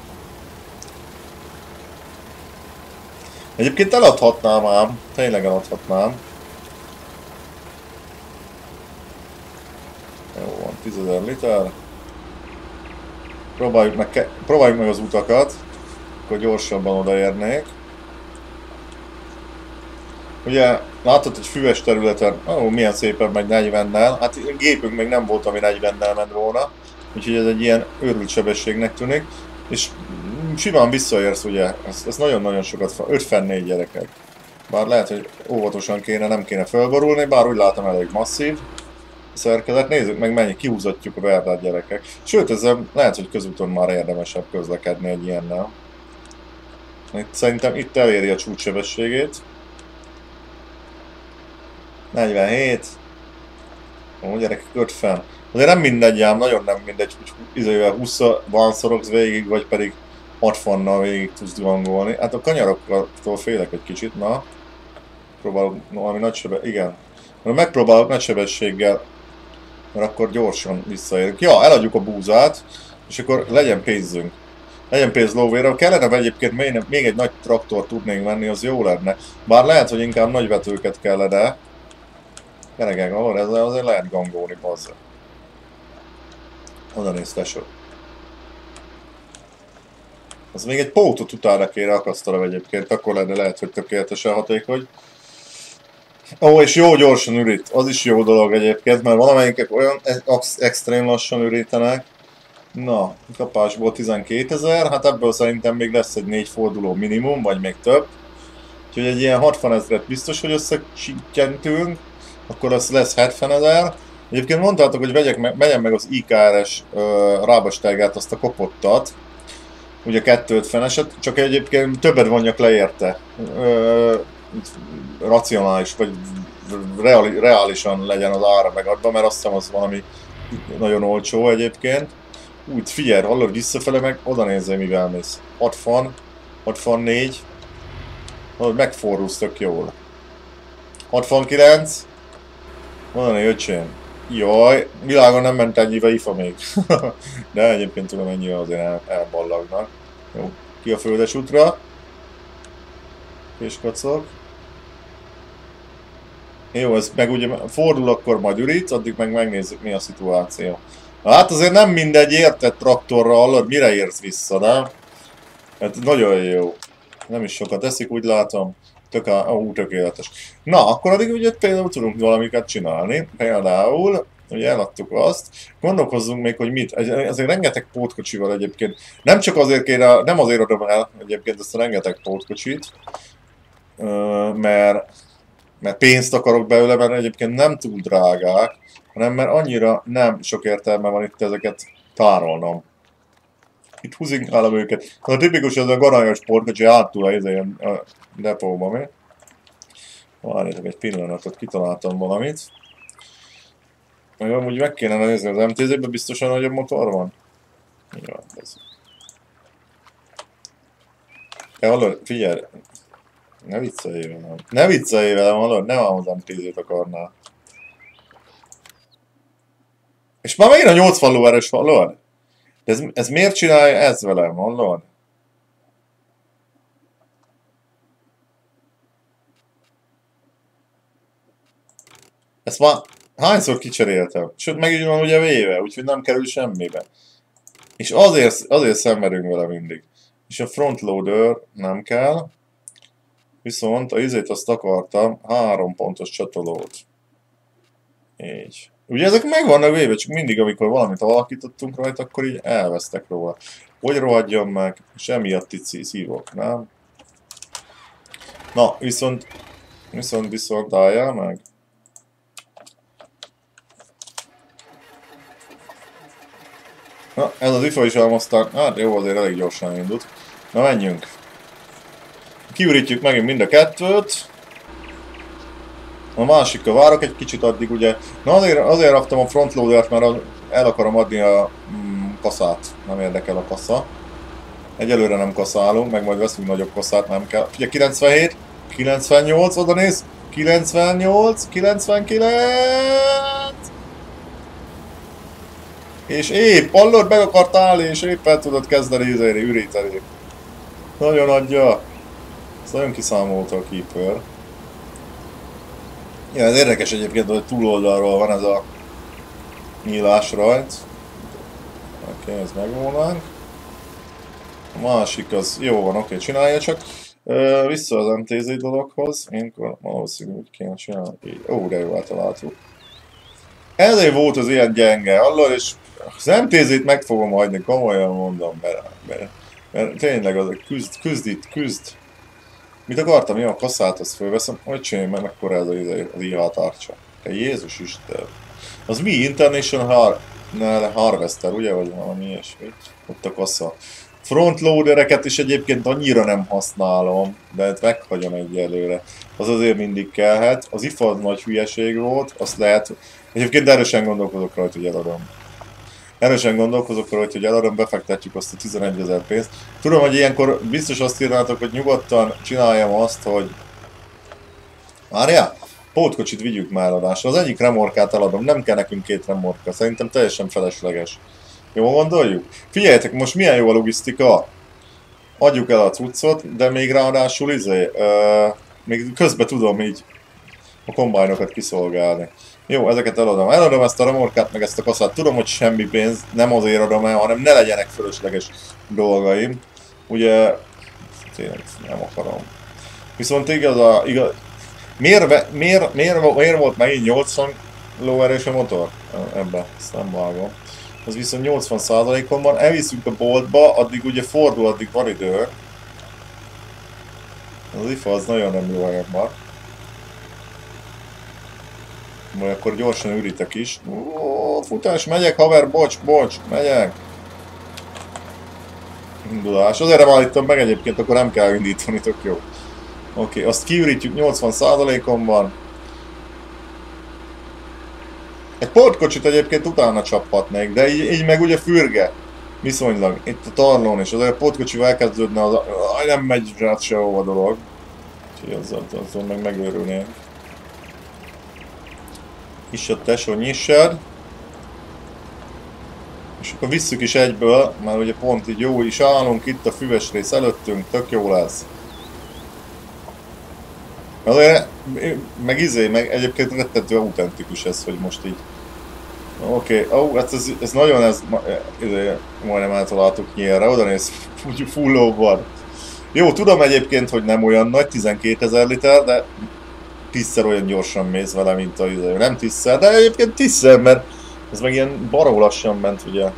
Egyébként eladhatnám ám, tényleg eladhatnám. Jó van, 10.000 liter. Próbáljuk meg, próbáljuk meg az utakat, akkor gyorsabban odaérnék. Ugye látod, hogy füves területen, ó, milyen szépen megy 40-nel, hát gépünk még nem volt, ami 40-nel ment volna, úgyhogy ez egy ilyen őrült sebességnek tűnik, és simán visszaérsz ugye, ez, ez nagyon-nagyon sokat, 54 gyerekek. Bár lehet, hogy óvatosan kéne, nem kéne felborulni, bár úgy látom elég masszív szerkezet. Nézzük meg, mennyi kihúzatjuk a verdát gyerekek. Sőt, ez lehet, hogy közúton már érdemesebb közlekedni egy ilyennel. Itt, szerintem itt eléri a csúcssebességét. 47. Ó, gyerekek, 50. Azért nem mindegy ám, nagyon nem mindegy, hogy izével 20 van szorogsz végig, vagy pedig 60-nal végig tudsz duangolni. Hát a kanyaroktól félek egy kicsit, na. Próbálok valami nagy sebe... igen. Mert megpróbálok nagy sebességgel, mert akkor gyorsan visszaérünk. Ja, eladjuk a búzát, és akkor legyen pénzünk. Legyen pénz lóvére. Kellene egyébként még, még egy nagy traktor tudnénk venni, az jó lenne. Bár lehet, hogy inkább nagy vetőket kellene. Gyerekek, ahol ezzel azért lehet gangolni, bazza. Oda néz, tesó. Az még egy pótot utána kéne akasztalom egyébként, akkor lenne lehet, hogy tökéletesen hatékony. Ó, és jó gyorsan ürít, az is jó dolog egyébként, mert valamelyikek olyan ex extrém lassan ürítenek. Na, kapásból 12 ezer, hát ebből szerintem még lesz egy négy forduló minimum, vagy még több. Úgyhogy egy ilyen 60 ezeret biztos, hogy összecsintünk, akkor az lesz 70 ezer. Egyébként mondtátok, hogy vegyek meg, megyen meg az IKRS uh, rábastágát, azt a kopottat, ugye 250-eset, csak egyébként többet vonjak le érte. Uh, racionális, vagy reali, reálisan legyen az ára megadva, mert azt hiszem az valami nagyon olcsó egyébként. Úgy figyelj, hallod visszafele meg, oda nézzél mivel mész. 60, 64, hallod megforrulsz tök jól. 69, mondani öcsém, jaj, világon nem ment ennyivel ifa még. *laughs* De egyébként tudom ennyi azért el, elballagnak. Jó, ki a földes útra. És kacok. Jó, ez meg ugye fordul, akkor majd ürít, addig meg megnézzük mi a szituáció. Hát azért nem mindegy értett traktorral, hallod, mire érsz vissza, nem? Hát nagyon jó. Nem is sokat eszik, úgy látom. Tök a, ó, tökéletes. Na, akkor addig ugye például tudunk valamiket csinálni. Például, ugye eladtuk azt. Gondolkozzunk még, hogy mit. Azért rengeteg pótkocsival egyébként. Nem csak azért kéne, nem azért adom el egyébként ezt a rengeteg pótkocsit, mert mert pénzt akarok belőle, mert egyébként nem túl drágák, hanem mert annyira nem sok értelme van itt ezeket tárolnom. Itt húzinkálom őket. A tipikus az a garanyos sportkocsi átul a, izé, a depóba, mi? Várjátok egy pillanatot, kitaláltam valamit. Meg amúgy meg kéne nézni az MTZ-ben, biztosan nagyobb motor van? Jó, ez. Ja, hallod, figyelj, ne viccelj velem. Ne viccelj velem, hallod? Nem hozzám tízét akarnál. És már megint a 80 lóeres hallod? De ez, ez miért csinálja ez velem, mondod? Ezt már hányszor kicseréltem? Sőt, meg így van ugye véve, úgyhogy nem kerül semmibe. És azért, azért szenvedünk vele mindig. És a frontloader nem kell. Viszont a izét azt akartam, három pontos csatolót. Így. Ugye ezek meg vannak véve, csak mindig, amikor valamit alakítottunk rajta, akkor így elvesztek róla. Hogy rohadjon meg, és emiatt itt szívok, nem? Na, viszont, viszont, viszont álljál meg. Na, ez az ifa is elmoztán, hát jó, azért elég gyorsan indult. Na, menjünk. Kiürítjük megint mind a kettőt. A másikra várok egy kicsit addig, ugye. Na azért, azért raktam a frontloadert, mert el akarom adni a mm, kaszát. Nem érdekel a kasza. Egyelőre nem kaszálunk, meg majd veszünk nagyobb kaszát, nem kell. Ugye 97, 98, oda néz. 98, 99. És épp, hallod, meg akart állni, és éppen tudod kezdeni izélni, üríteni. Nagyon adja. Ez nagyon kiszámolta a Keeper. Ja, ez érdekes egyébként, hogy túloldalról van ez a nyílás rajt. Oké, okay, ez megvolnánk. A másik az jó van, oké, okay, csinálja csak. Uh, vissza az MTZ dologhoz, én valószínűleg úgy kéne csinálni. Ó, de jó eltaláltuk. Ezért volt az ilyen gyenge, hallod, és az MTZ-t meg fogom hagyni, komolyan mondom, mert, mert, mert tényleg az küzd, küzd itt, küzd. Mit akartam, jó, a kasszát azt fölveszem, hogy csinálj meg, mekkora ez az, az IH tárcsa. Jézus Isten. Az mi? International Har Harvester, ugye, vagy valami ilyesmi? Ott a kassa. Frontloadereket is egyébként annyira nem használom, de hát meghagyom egyelőre. Az azért mindig kellhet. Az IFA nagy hülyeség volt, azt lehet... Egyébként erősen gondolkozok rajta, hogy eladom. Erősen gondolkozok rajta, hogy eladom, befektetjük azt a 11 ezer pénzt. Tudom, hogy ilyenkor biztos azt írnátok, hogy nyugodtan csináljam azt, hogy... Várjál? Pótkocsit vigyük már adásra. Az egyik remorkát eladom, nem kell nekünk két remorka, szerintem teljesen felesleges. Jó gondoljuk? Figyeljetek, most milyen jó a logisztika. Adjuk el a cuccot, de még ráadásul izé, uh, még közben tudom így a kombájnokat kiszolgálni. Jó, ezeket eladom. Eladom ezt a remorkát, meg ezt a kaszát. Tudom, hogy semmi pénz, nem azért adom el, hanem ne legyenek fölösleges dolgaim. Ugye, tényleg nem akarom. Viszont igaz, a, igaz miért, miért, miért, miért volt megint 80 lóerős a motor ebbe? Ezt nem vágom az viszont 80%-on van, elviszünk a boltba, addig ugye fordul, addig van idő. Az IFA az nagyon nem jó helyen van. Majd akkor gyorsan ürítek is. Ó, futás, megyek, haver, bocs, bocs, megyek. Indulás. Azért nem állítom meg egyébként, akkor nem kell indítani, tök jó. Oké, azt kiürítjük 80%-on van. Egy portkocsit egyébként utána csaphatnék, de így, így meg ugye fürge. Viszonylag. Itt a tarlón, és azért a portkocsival elkezdődne, az, aj, nem megy rá sehova dolog. Úgyhogy azzal, azzal meg megőrülnék. Is a tesó nyissad. És akkor visszük is egyből, mert ugye pont így jó is állunk itt a füves rész előttünk, tök jó lesz. Azért, meg izé, meg egyébként rettentő autentikus ez, hogy most így... Oké, okay. oh, hát ez, ez nagyon, ez, izé, majdnem eltaláltuk nyílre, oda néz, full van. Jó, tudom egyébként, hogy nem olyan nagy, 12 ezer liter, de tízszer olyan gyorsan mész vele, mint a izé. Nem tízszer, de egyébként tízszer, mert ez meg ilyen baró lassan ment, ugye.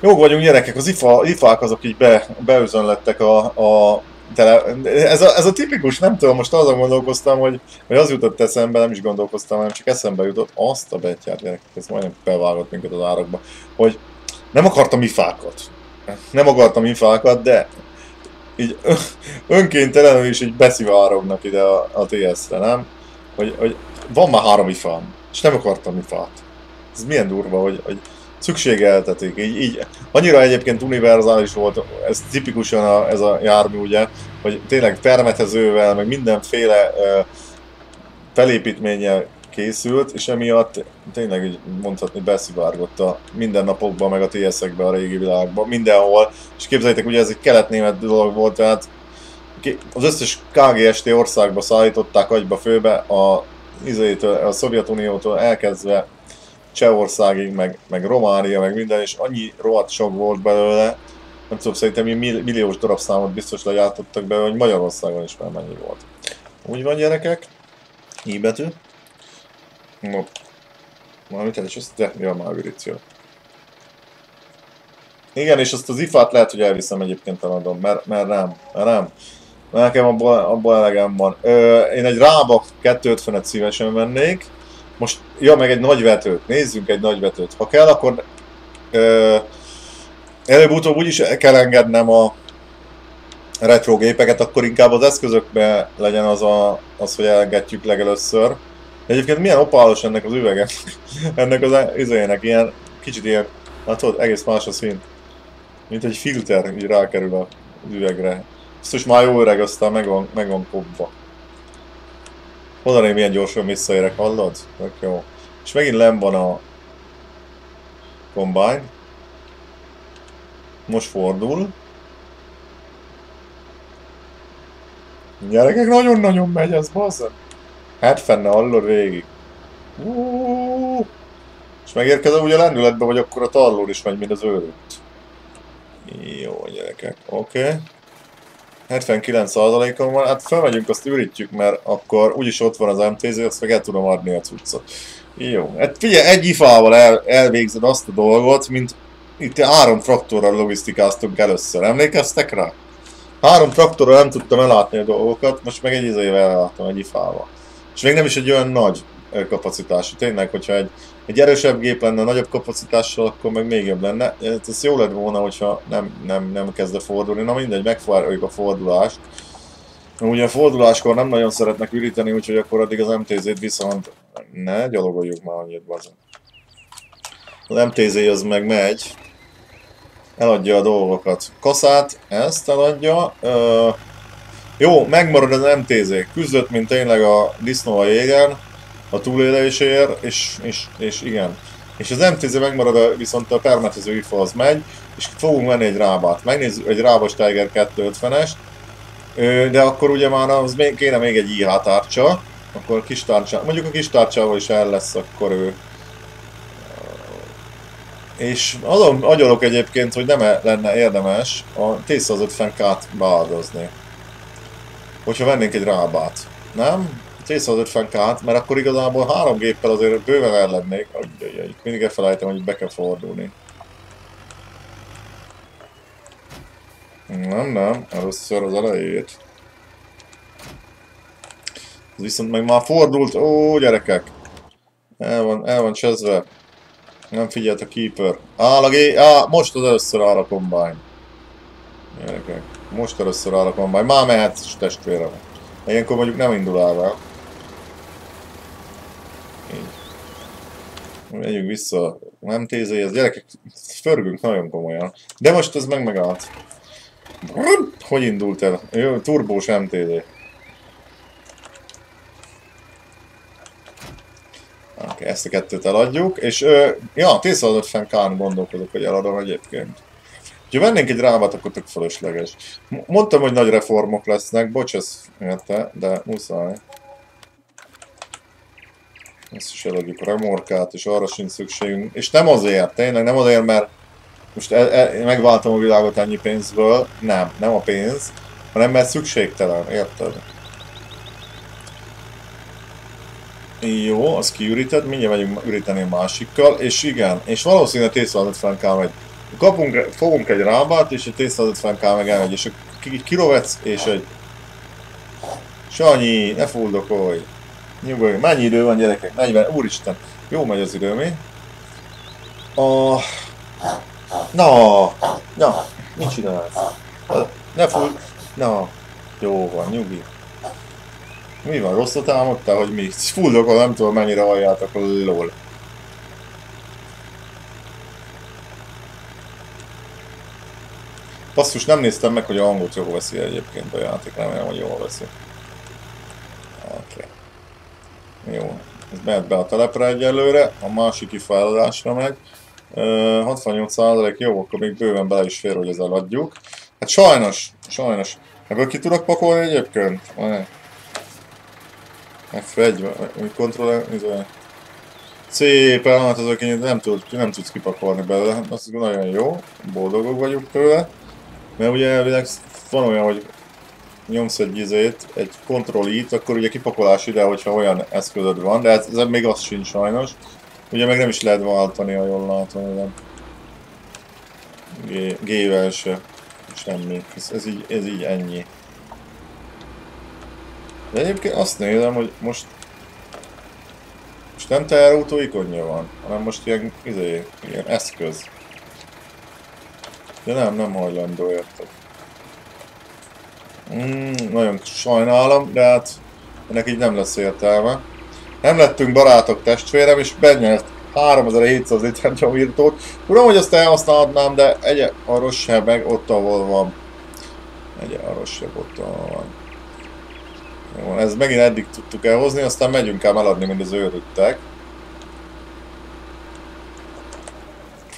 Jó vagyunk gyerekek, az ifa, ifák azok így be, beözönlettek a, a tele, ez, a, ez a tipikus, nem tudom, most azon gondolkoztam, hogy, hogy az jutott eszembe, nem is gondolkoztam, hanem csak eszembe jutott azt a betyát, gyerekek, ez majdnem bevágott minket az árakba, hogy nem akartam ifákat. Nem akartam ifákat, de így önkéntelenül is így beszivárognak ide a, a TS-re, nem? Hogy, hogy van már három ifám, és nem akartam ifát. Ez milyen durva, hogy, hogy szükségeltetik. Így, így, annyira egyébként univerzális volt, ez tipikusan a, ez a jármű, ugye, hogy tényleg permetezővel, meg mindenféle uh, felépítménnyel készült, és emiatt tényleg így mondhatni beszivárgott a mindennapokban, meg a TS-ekben, a régi világban, mindenhol. És képzeljétek, ugye ez egy kelet-német dolog volt, tehát az összes KGST országba szállították agyba főbe a izétől, a Szovjetuniótól elkezdve Csehországig, meg, meg Románia, meg minden, és annyi rohadt sok volt belőle, nem tudom, szerintem milliós darabszámot biztos lejátottak be, hogy Magyarországon is már mennyi volt. Úgy van gyerekek, I betű. No. Valamit el is mi a Margaritio. Igen, és azt az ifát lehet, hogy elviszem egyébként eladom, mert, mert nem, mert nem. Mert nekem abból, abból elegem van. Ö, én egy rába 250-et szívesen vennék. Most, ja, meg egy nagy vetőt. Nézzünk egy nagy vetőt. Ha kell, akkor előbb-utóbb úgyis kell engednem a retro gépeket, akkor inkább az eszközökbe legyen az, a, az hogy elengedjük legelőször. Egyébként milyen opálos ennek az üvege? *laughs* ennek az izének ilyen, kicsit ilyen, hát tudod, egész más a szín. Mint egy filter, így rákerül a üvegre. Biztos már jó öreg, aztán meg van, meg van kopva. Oda milyen gyorsan visszaérek, hallod? Tök jó. És megint len van a Combine. Most fordul. Gyerekek, nagyon-nagyon megy ez, bazzak. Hát fenne hallod végig. Uh, és megérkezem ugye a lendületbe, vagy akkor a tarlón is megy, mint az őrült. Jó, gyerekek, oké. Okay. 79%-on van, hát felmegyünk, azt ürítjük, mert akkor úgyis ott van az MTZ, azt meg el tudom adni a cuccot. Jó, hát figyelj, egy ifával el, elvégzed azt a dolgot, mint itt három traktorral logisztikáztunk először, emlékeztek rá? Három traktorral nem tudtam ellátni a dolgokat, most meg egy izével elláttam egy ifával. És még nem is egy olyan nagy kapacitású. Tényleg, hogyha egy, egy erősebb gép lenne, nagyobb kapacitással, akkor meg még jobb lenne. Ez jó lett volna, hogyha nem, nem, nem kezd fordulni. Na mindegy, megfárjuk a fordulást. Ugye a forduláskor nem nagyon szeretnek üríteni, úgyhogy akkor addig az MTZ-t viszont ne gyalogoljuk már annyit bazon. Az MTZ az meg megy, eladja a dolgokat. Kaszát, ezt eladja. Ö, jó, megmarad az MTZ. Küzdött, mint tényleg a disznó a jégen a túlélésért, és, és, és igen. És az MTZ megmarad, a, viszont a permetező IFA az megy, és fogunk venni egy rábát. Megnézzük egy rábas Tiger 250-est, de akkor ugye már az még, kéne még egy IH tárcsa, akkor kis tárcsa, mondjuk a kis tárcsával is el lesz akkor ő. És azon agyalok egyébként, hogy nem -e lenne érdemes a T-150K-t beáldozni. Hogyha vennénk egy rábát. Nem? T-150K-t, mert akkor igazából három géppel azért bőven el lennék. Itt mindig elfelejtem, hogy be kell fordulni. Nem, nem, először az elejét. Ez viszont meg már fordult, ó gyerekek! El van, el van csezve. Nem figyelt a keeper. Áll a gé... Á, most az először áll a combine. Gyerekek, most először áll a combine. Már mehet testvérem. Ilyenkor mondjuk nem indul el vele. Megyünk vissza, nem ez gyerekek, förgünk nagyon komolyan. De most ez meg megállt. Hogy indult el? Jó, turbós MTZ. Okay, ezt a kettőt eladjuk, és ö, ja, T-150 k gondolkodok, hogy eladom egyébként. Ha vennénk egy rámat, akkor tök fölösleges. Mondtam, hogy nagy reformok lesznek, bocs, ez érte, de muszáj. Ezt is eladjuk a remorkát, és arra sincs szükségünk. És nem azért, tényleg nem azért, mert most el, el, megváltam a világot ennyi pénzből. Nem, nem a pénz, hanem mert szükségtelen, érted? Jó, az kiüríted, mindjárt megyünk üríteni a másikkal, és igen, és valószínűleg T-150K megy. Kapunk, fogunk egy rábát, és egy T-150K meg elmegy, és egy kilovetsz, és egy... Sanyi, ne fuldokolj! Nyugodj, mennyi idő van gyerekek? 40, úristen, jó megy az idő, mi? A... Na, na, mit csinálsz? Ne fúj, na, jó van, nyugi. Mi van, rosszat álmodtál, hogy mi? Fullokon nem tudom mennyire halljátok, lol. Basszus, nem néztem meg, hogy a hangot jól veszi egyébként a játék, remélem, hogy jól veszi. Jó, ez mehet be a telepre egyelőre, a másik kifejlődésre meg. 68% jó, akkor még bőven bele is fér, hogy ez eladjuk. Hát sajnos, sajnos. Ebből ki tudok pakolni egyébként? F1, kontroller, Szépen hát azok nem, tud, nem tudsz kipakolni belőle, hát az nagyon jó, boldogok vagyunk tőle. Mert ugye elvileg van olyan, hogy nyomsz egy izét, egy kontrollit, akkor ugye kipakolás ide, hogyha olyan eszközöd van, de ez, ez még az sincs sajnos. Ugye meg nem is lehet váltani, ha jól látom, G-vel se. Semmi. Ez, ez, így, ez így ennyi. De egyébként azt nézem, hogy most most nem teherautó ikonja van, hanem most ilyen, izé, ilyen eszköz. De nem, nem hajlandó, érted. Mm, nagyon sajnálom, de hát ennek így nem lesz értelme. Nem lettünk barátok testvérem, és benyert 3700 liter gyomirtót. Tudom, hogy azt elhasználhatnám, de egy a rosszabb meg ott, ahol van. Egy a rosszabb ott, ahol van. Jó, ez megint eddig tudtuk elhozni, aztán megyünk el eladni, mint az őrültek.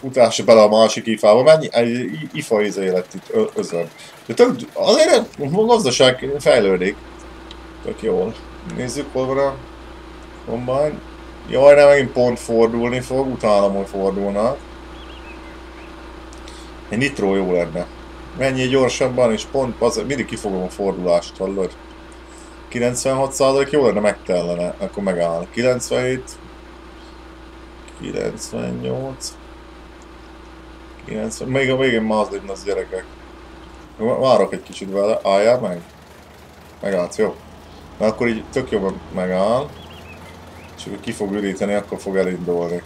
Futása bele a másik ifába, mennyi ifa izé lett itt özön. De tök, azért a gazdaság fejlődik. Tök jól. Nézzük, hol van a combine. Jaj, nem megint pont fordulni fog, utálom, hogy fordulnak. Egy nitro jó lenne. Mennyi gyorsabban, és pont az, mindig kifogom a fordulást, hallod? 96% jó lenne, megtellene, akkor megáll. 97, 98, 90, még a végén mázdít az gyerekek. Várok egy kicsit vele, álljál meg? Megállsz, jó. Na akkor így tök jobban megáll. És akkor ki fog üríteni, akkor fog elindulni.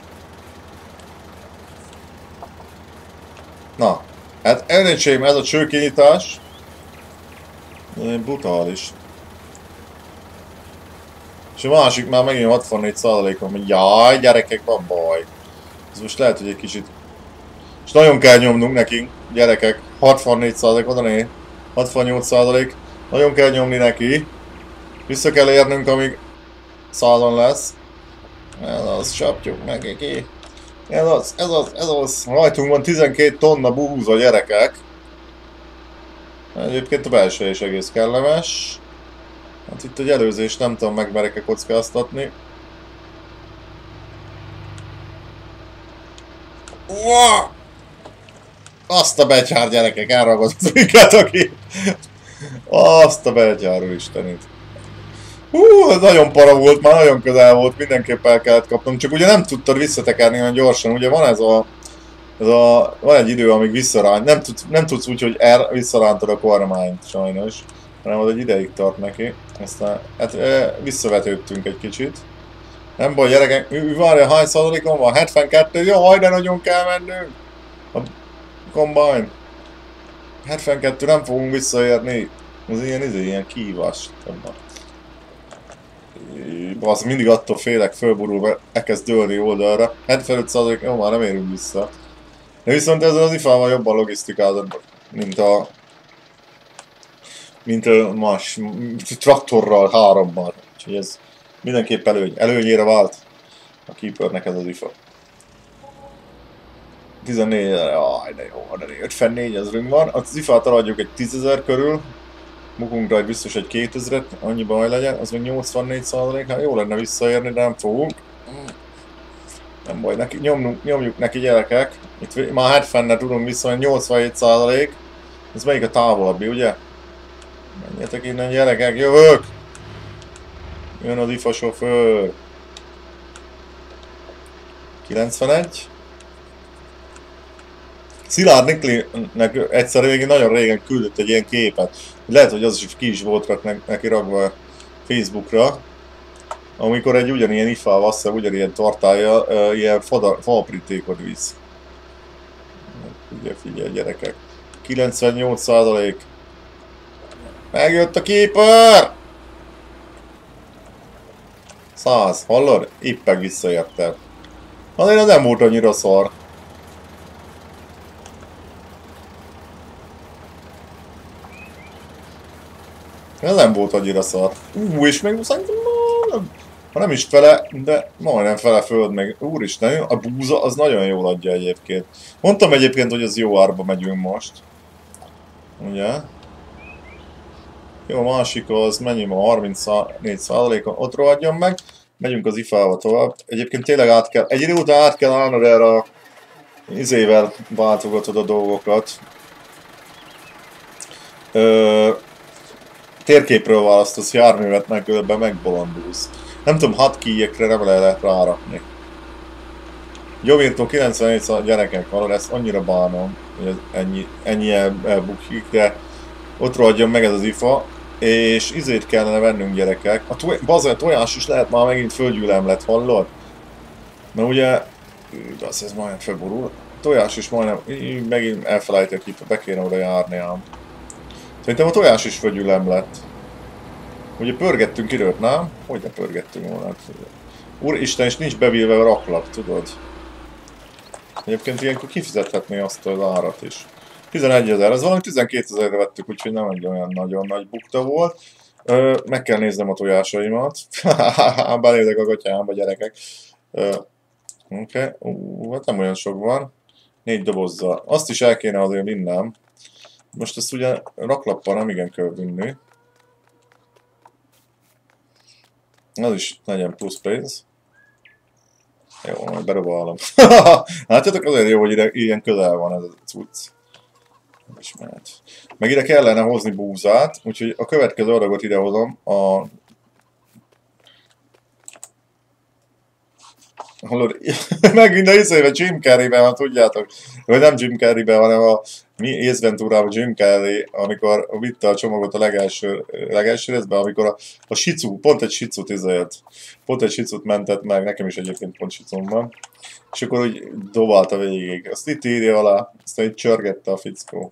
Na, hát elnézségem, ez a csőkinyitás. Brutális. És a másik már megint 64 százalékon, hogy jaj, gyerekek, van baj. Ez most lehet, hogy egy kicsit... És nagyon kell nyomnunk nekünk, gyerekek. 64 százalék, oda né. 68 százalék. Nagyon kell nyomni neki. Vissza kell érnünk, amíg százon lesz. Ez az, csapjuk meg ki. Ez az, ez az, ez az. Rajtunk van 12 tonna búza, gyerekek. Egyébként a belső is egész kellemes. Hát itt egy előzés nem tudom megmerek-e kockáztatni. Uah! Azt a betyár gyerekek, elragadott minket, aki... Azt a betyár, istenit. Hú, ez nagyon para volt, már nagyon közel volt, mindenképp el kellett kapnom, csak ugye nem tudtad visszatekerni olyan gyorsan, ugye van ez a... Ez a van egy idő, amíg visszarány, nem, tud, nem tudsz úgy, hogy er, visszarántod a kormányt, sajnos hanem az egy ideig tart neki. Aztán hát e, visszavetődtünk egy kicsit. Nem baj, gyerekek, várja, hány százalékon van? 72? Jaj, de nagyon kell mennünk! A combine. 72, nem fogunk visszaérni. Az ilyen, ez ilyen kívás. Az mindig attól félek, fölborul, mert elkezd dőlni oldalra. 75 százalék, jó, már nem érünk vissza. De viszont ezzel az ifával jobban logisztikázod, mint a mint más traktorral, hárommal. Úgyhogy ez mindenképp előny, előnyére vált a Keepernek ez az ifa. 14, jaj, de jó, de 54 ezerünk van. Az ifát adjuk egy 10.000 körül, munkunk egy biztos egy 2000-et, annyi baj legyen, az még 84 százalék, hát jó lenne visszaérni, de nem fogunk. Nem baj, neki, nyomjuk, nyomjuk neki gyerekek. Itt már 70-nel tudunk vissza, 87 százalék. Ez melyik a távolabbi, ugye? Menjetek innen gyerekek, jövök! Jön az IFA sofőr. 91. Szilárd Niklinek egyszer régen, nagyon régen küldött egy ilyen képet. Lehet, hogy az is ki is volt neki ragva Facebookra. Amikor egy ugyanilyen ifával, azt ugyanilyen tartája, uh, ilyen faaprítékot visz. Ugye figyelj gyerekek. 98 százalék. Megjött a keeper! Száz, hallod? Éppen visszaértem. Azért az nem volt annyira szar. Nem volt annyira szar. Ú, és még szerintem nem, ha nem is fele, de majdnem fele föld meg. Úristen, a búza az nagyon jól adja egyébként. Mondtam egyébként, hogy az jó árba megyünk most. Ugye? Jó, másik az mennyi ma 34 százalékon, ott rohadjon meg. Megyünk az ifával tovább. Egyébként tényleg át kell, egy idő után át kell állnod erre a izével váltogatod a dolgokat. Ö, térképről választasz járművet, meg különben megbolondulsz. Nem tudom, hat kijekre nem lehet rárakni. Jovírtó 97 a gyerekek van, ezt annyira bánom, hogy ez ennyi, ennyi elbukik, de ott rohadjon meg ez az ifa, és izét kellene vennünk gyerekek. A toj bazen, tojás is lehet már megint földgyűlemlet, hallod? Mert ugye, az ez majdnem felborul. A tojás is majdnem, megint elfelejtett itt, be kéne oda járni ám. Szerintem a tojás is földgyűlemlet. Ugye pörgettünk időt, nem? Hogy ne pörgettünk volna? Úristen, és nincs bevilve a raklap, tudod? Egyébként ilyenkor kifizethetné azt az árat is. 11 ezer, ez valami 12 ezerre vettük, úgyhogy nem egy olyan nagyon nagy bukta volt. Ö, meg kell néznem a tojásaimat. *laughs* Belézek a gatyámba, gyerekek. Oké, okay. hát nem olyan sok van. Négy dobozzal. Azt is el kéne azért vinnem. Most ezt ugye raklappal nem igen kell vinni. Az is legyen plusz pénz. Jó, majd berobálom. *laughs* Látjátok, azért jó, hogy ide, ilyen közel van ez a cucc. És mehet. Meg ide kellene hozni búzát, úgyhogy a következő adagot idehozom. A... Hallod, *laughs* megint a izébe Jim Carrey-ben van, tudjátok. Vagy nem Jim Carrey-ben, hanem a mi Ace Ventura-ban Jim Carrey, amikor vitte a csomagot a legelső, legelső részben, amikor a, a sicu, pont egy sicut izélt, pont egy sicut mentett meg, nekem is egyébként pont sicum van, és akkor úgy dobálta végig. Azt itt írja alá, aztán így csörgette a fickó.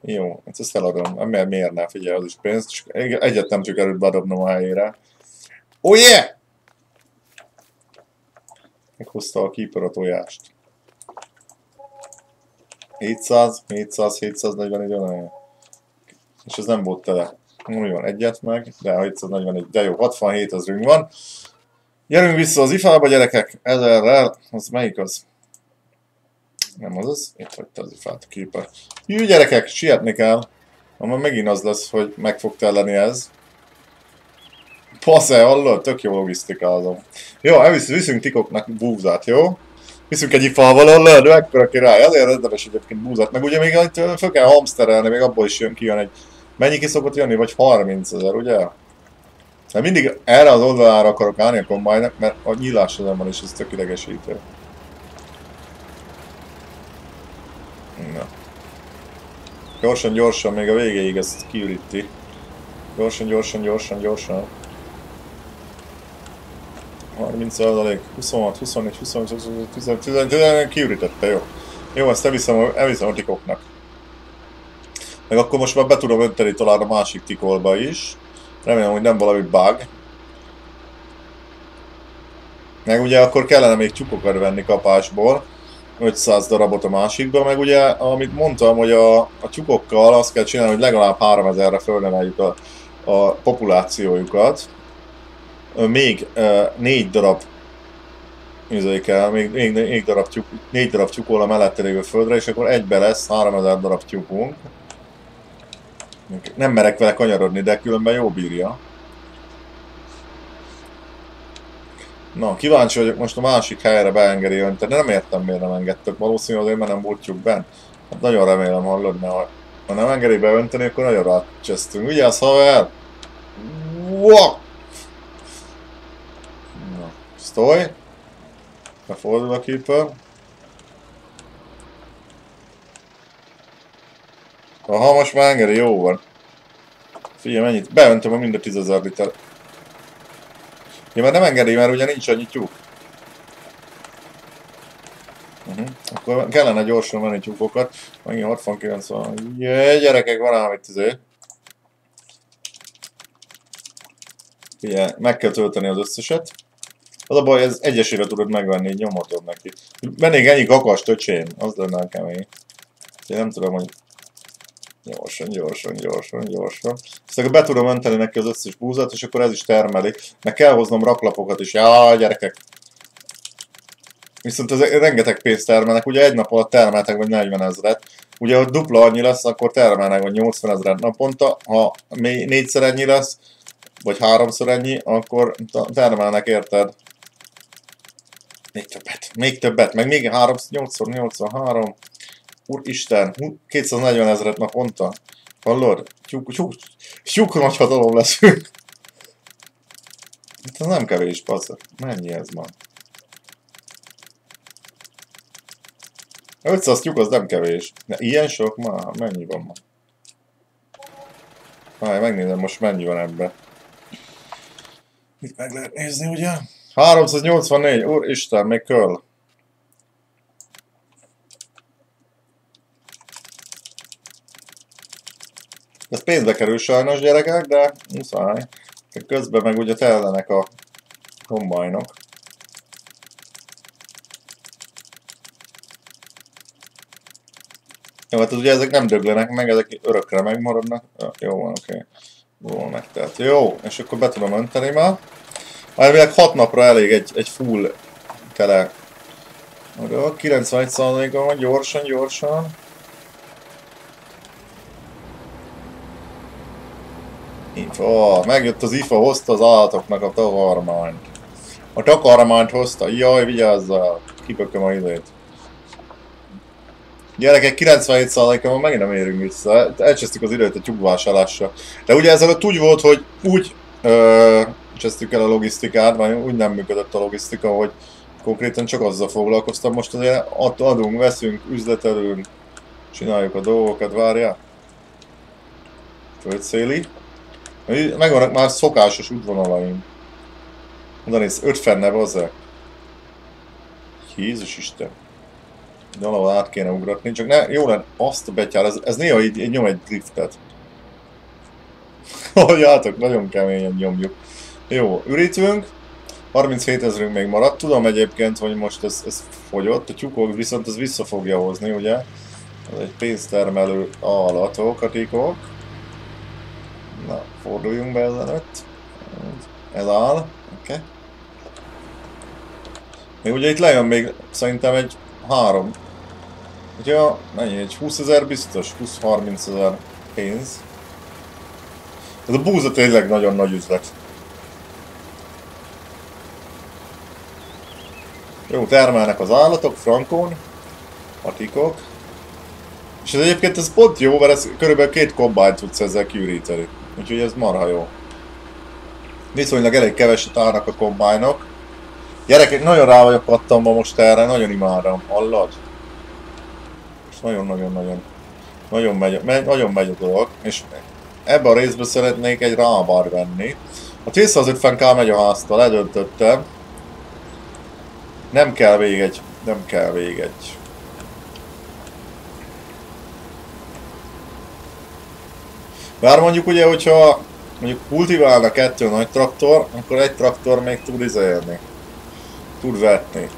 Jó, hát ezt eladom. Mert miért ne figyelj, az is pénz. Csak egyet nem sikerült bedobnom a helyére. Oh yeah! Meghozta a keeper a tojást. 700, 700, 741 olyan. És ez nem volt tele. Mi van, egyet meg, de 741, de jó, 67 az rünk van. Gyerünk vissza az ifába, gyerekek, ezerrel, az melyik az? Nem az az? Itt hagyta az ifát a képe. Jú, gyerekek, sietni kell. Amma megint az lesz, hogy meg fog telleni ez. Pasze, hallod? Tök jó logisztikázom. Jó, elvisz, viszünk tikoknak búzát, jó? Viszünk egy ifával, hallod? Mekkora király. Azért érdemes egyébként búzát. Meg ugye még föl kell hamsterelni, még abból is jön, kijön egy... Mennyi ki szokott jönni? Vagy 30 ezer, ugye? De mindig erre az oldalára akarok állni a kombájnak, mert a nyílás az van, és ez tök idegesítő. Na. Gyorsan, gyorsan, még a végéig ezt kiüríti. Gyorsan, gyorsan, gyorsan, gyorsan. 30 százalék, 26, 24, 25, 25, 15, 15, 15, kiürítette, jó. Jó, ezt elviszem, elviszem a tikoknak. Meg akkor most már be tudom önteni talán a másik tikolba is. Remélem, hogy nem valami bug. Meg ugye akkor kellene még csukokat venni kapásból. 500 darabot a másikba, meg ugye, amit mondtam, hogy a, a tyukokkal azt kell csinálni, hogy legalább 3000-re fölnemeljük a, a populációjukat. Még négy darab kell, még négy, négy, darab tyuk, négy darab tyukol a mellette lévő földre, és akkor egybe lesz 3000 darab tyukunk. Nem merek vele kanyarodni, de különben jó bírja. Na, kíváncsi vagyok most a másik helyre beengedi önteni. Nem értem miért nem engedtek. Valószínűleg azért, mert nem bultjuk benn. Hát nagyon remélem hallod, mert ha nem engedi beönteni, akkor nagyon rácsesztünk. Vigyázz, haver! Wow! Na, stoj! Befordul a keeper. Aha, most már engedi, jó van. Figyelj, mennyit? Beöntöm a mind a 10 liter. Ja, mert nem engedi, mert ugye nincs annyi tyúk. Uh -huh. Akkor kellene gyorsan menni tyúkokat. Megint 69 van. Jé, gyerekek, van ám itt azért. Figyelj, meg kell tölteni az összeset. Az a baj, ez egyesével tudod megvenni, így nyomhatod neki. Mennék ennyi kakas, töcsém, az lenne a kemény. Én nem tudom, hogy Gyorsan, gyorsan, gyorsan, gyorsan. Ezt akkor be tudom önteni neki az összes búzat, és akkor ez is termelik. Meg kell hoznom raklapokat is. Ja, gyerekek! Viszont ez rengeteg pénzt termelnek, ugye egy nap alatt termeltek vagy 40 ezret. ugye ott dupla annyi lesz, akkor termelnek vagy 80 ezeret naponta, ha négyszer ennyi lesz, vagy háromszor ennyi, akkor termelnek, érted? Még többet, még többet, meg még 3, 8 83, úristen, 240 ezeret naponta. Hallod? Tyúk, tyúk, tyúk nagy hatalom leszünk. Ez nem kevés, passz. Mennyi ez ma? 500 tyúk az nem kevés. De ilyen sok ma? Mennyi van ma? Várj, megnézem most mennyi van ebben. Mit meg lehet nézni, ugye? 384, úristen, még köl. Ez pénzbe kerül sajnos gyerekek, de muszáj. Közben meg ugye tellenek a kombajnok. Jó, hát ugye ezek nem döglenek meg, ezek örökre megmaradnak. Jó van, oké. Okay. Jól megtelt. Jó, és akkor be tudom önteni már. Elvileg 6 napra elég egy, egy full tele. 91%-on van, gyorsan, gyorsan. Info. Megjött az IFA, hozta az állatoknak a takarmányt. A takarmányt hozta. Jaj, vigyázzál. Kipököm a időt. Gyerekek, 97%-on megint nem érünk vissza. Elcsesztük az időt a tyúkvásárlásra. De ugye ezelőtt úgy volt, hogy úgy ö, csesztük el a logisztikát, vagy úgy nem működött a logisztika, hogy konkrétan csak azzal foglalkoztam. Most azért adunk, veszünk, üzletelünk, csináljuk a dolgokat, várjál. Földszéli. Megvannak már szokásos útvonalaim. Oda néz, öt fenne, bazze. Jézus Isten. Valahol át kéne ugratni, csak ne, jó lenne, azt a betyár, ez, ez néha így, így nyom egy driftet. *laughs* Halljátok, nagyon keményen nyomjuk. Jó, ürítünk. 37 ezerünk még maradt. Tudom egyébként, hogy most ez, ez fogyott, a tyúkok viszont ez vissza fogja hozni, ugye? Ez egy pénztermelő állatok, a tikok. Na, forduljunk be ezelőtt. Ez áll, oké. Okay. Ugye itt lejön még szerintem egy három. Ugye, mennyi, egy 20 ezer biztos, 20-30 ezer pénz. Ez a búza tényleg nagyon nagy üzlet. Jó, termelnek az állatok, frankon, patikok. És ez egyébként ez pont jó, mert ez körülbelül két kombányt tudsz ezzel kiüríteni. Úgyhogy ez marha jó. Viszonylag elég keveset állnak a kombájnok. Gyerekek, nagyon rá vagyok kattanva most erre, nagyon imádom. Hallod? És nagyon-nagyon-nagyon nagyon megy, megy, nagyon megy a dolog, és ebbe a részbe szeretnék egy rábar venni. A 250k megy a háztól, ledöntöttem. Nem kell még egy, nem kell még egy Bár mondjuk ugye, hogyha mondjuk kultiválna kettő nagy traktor, akkor egy traktor még tud izélni. Tud vetni.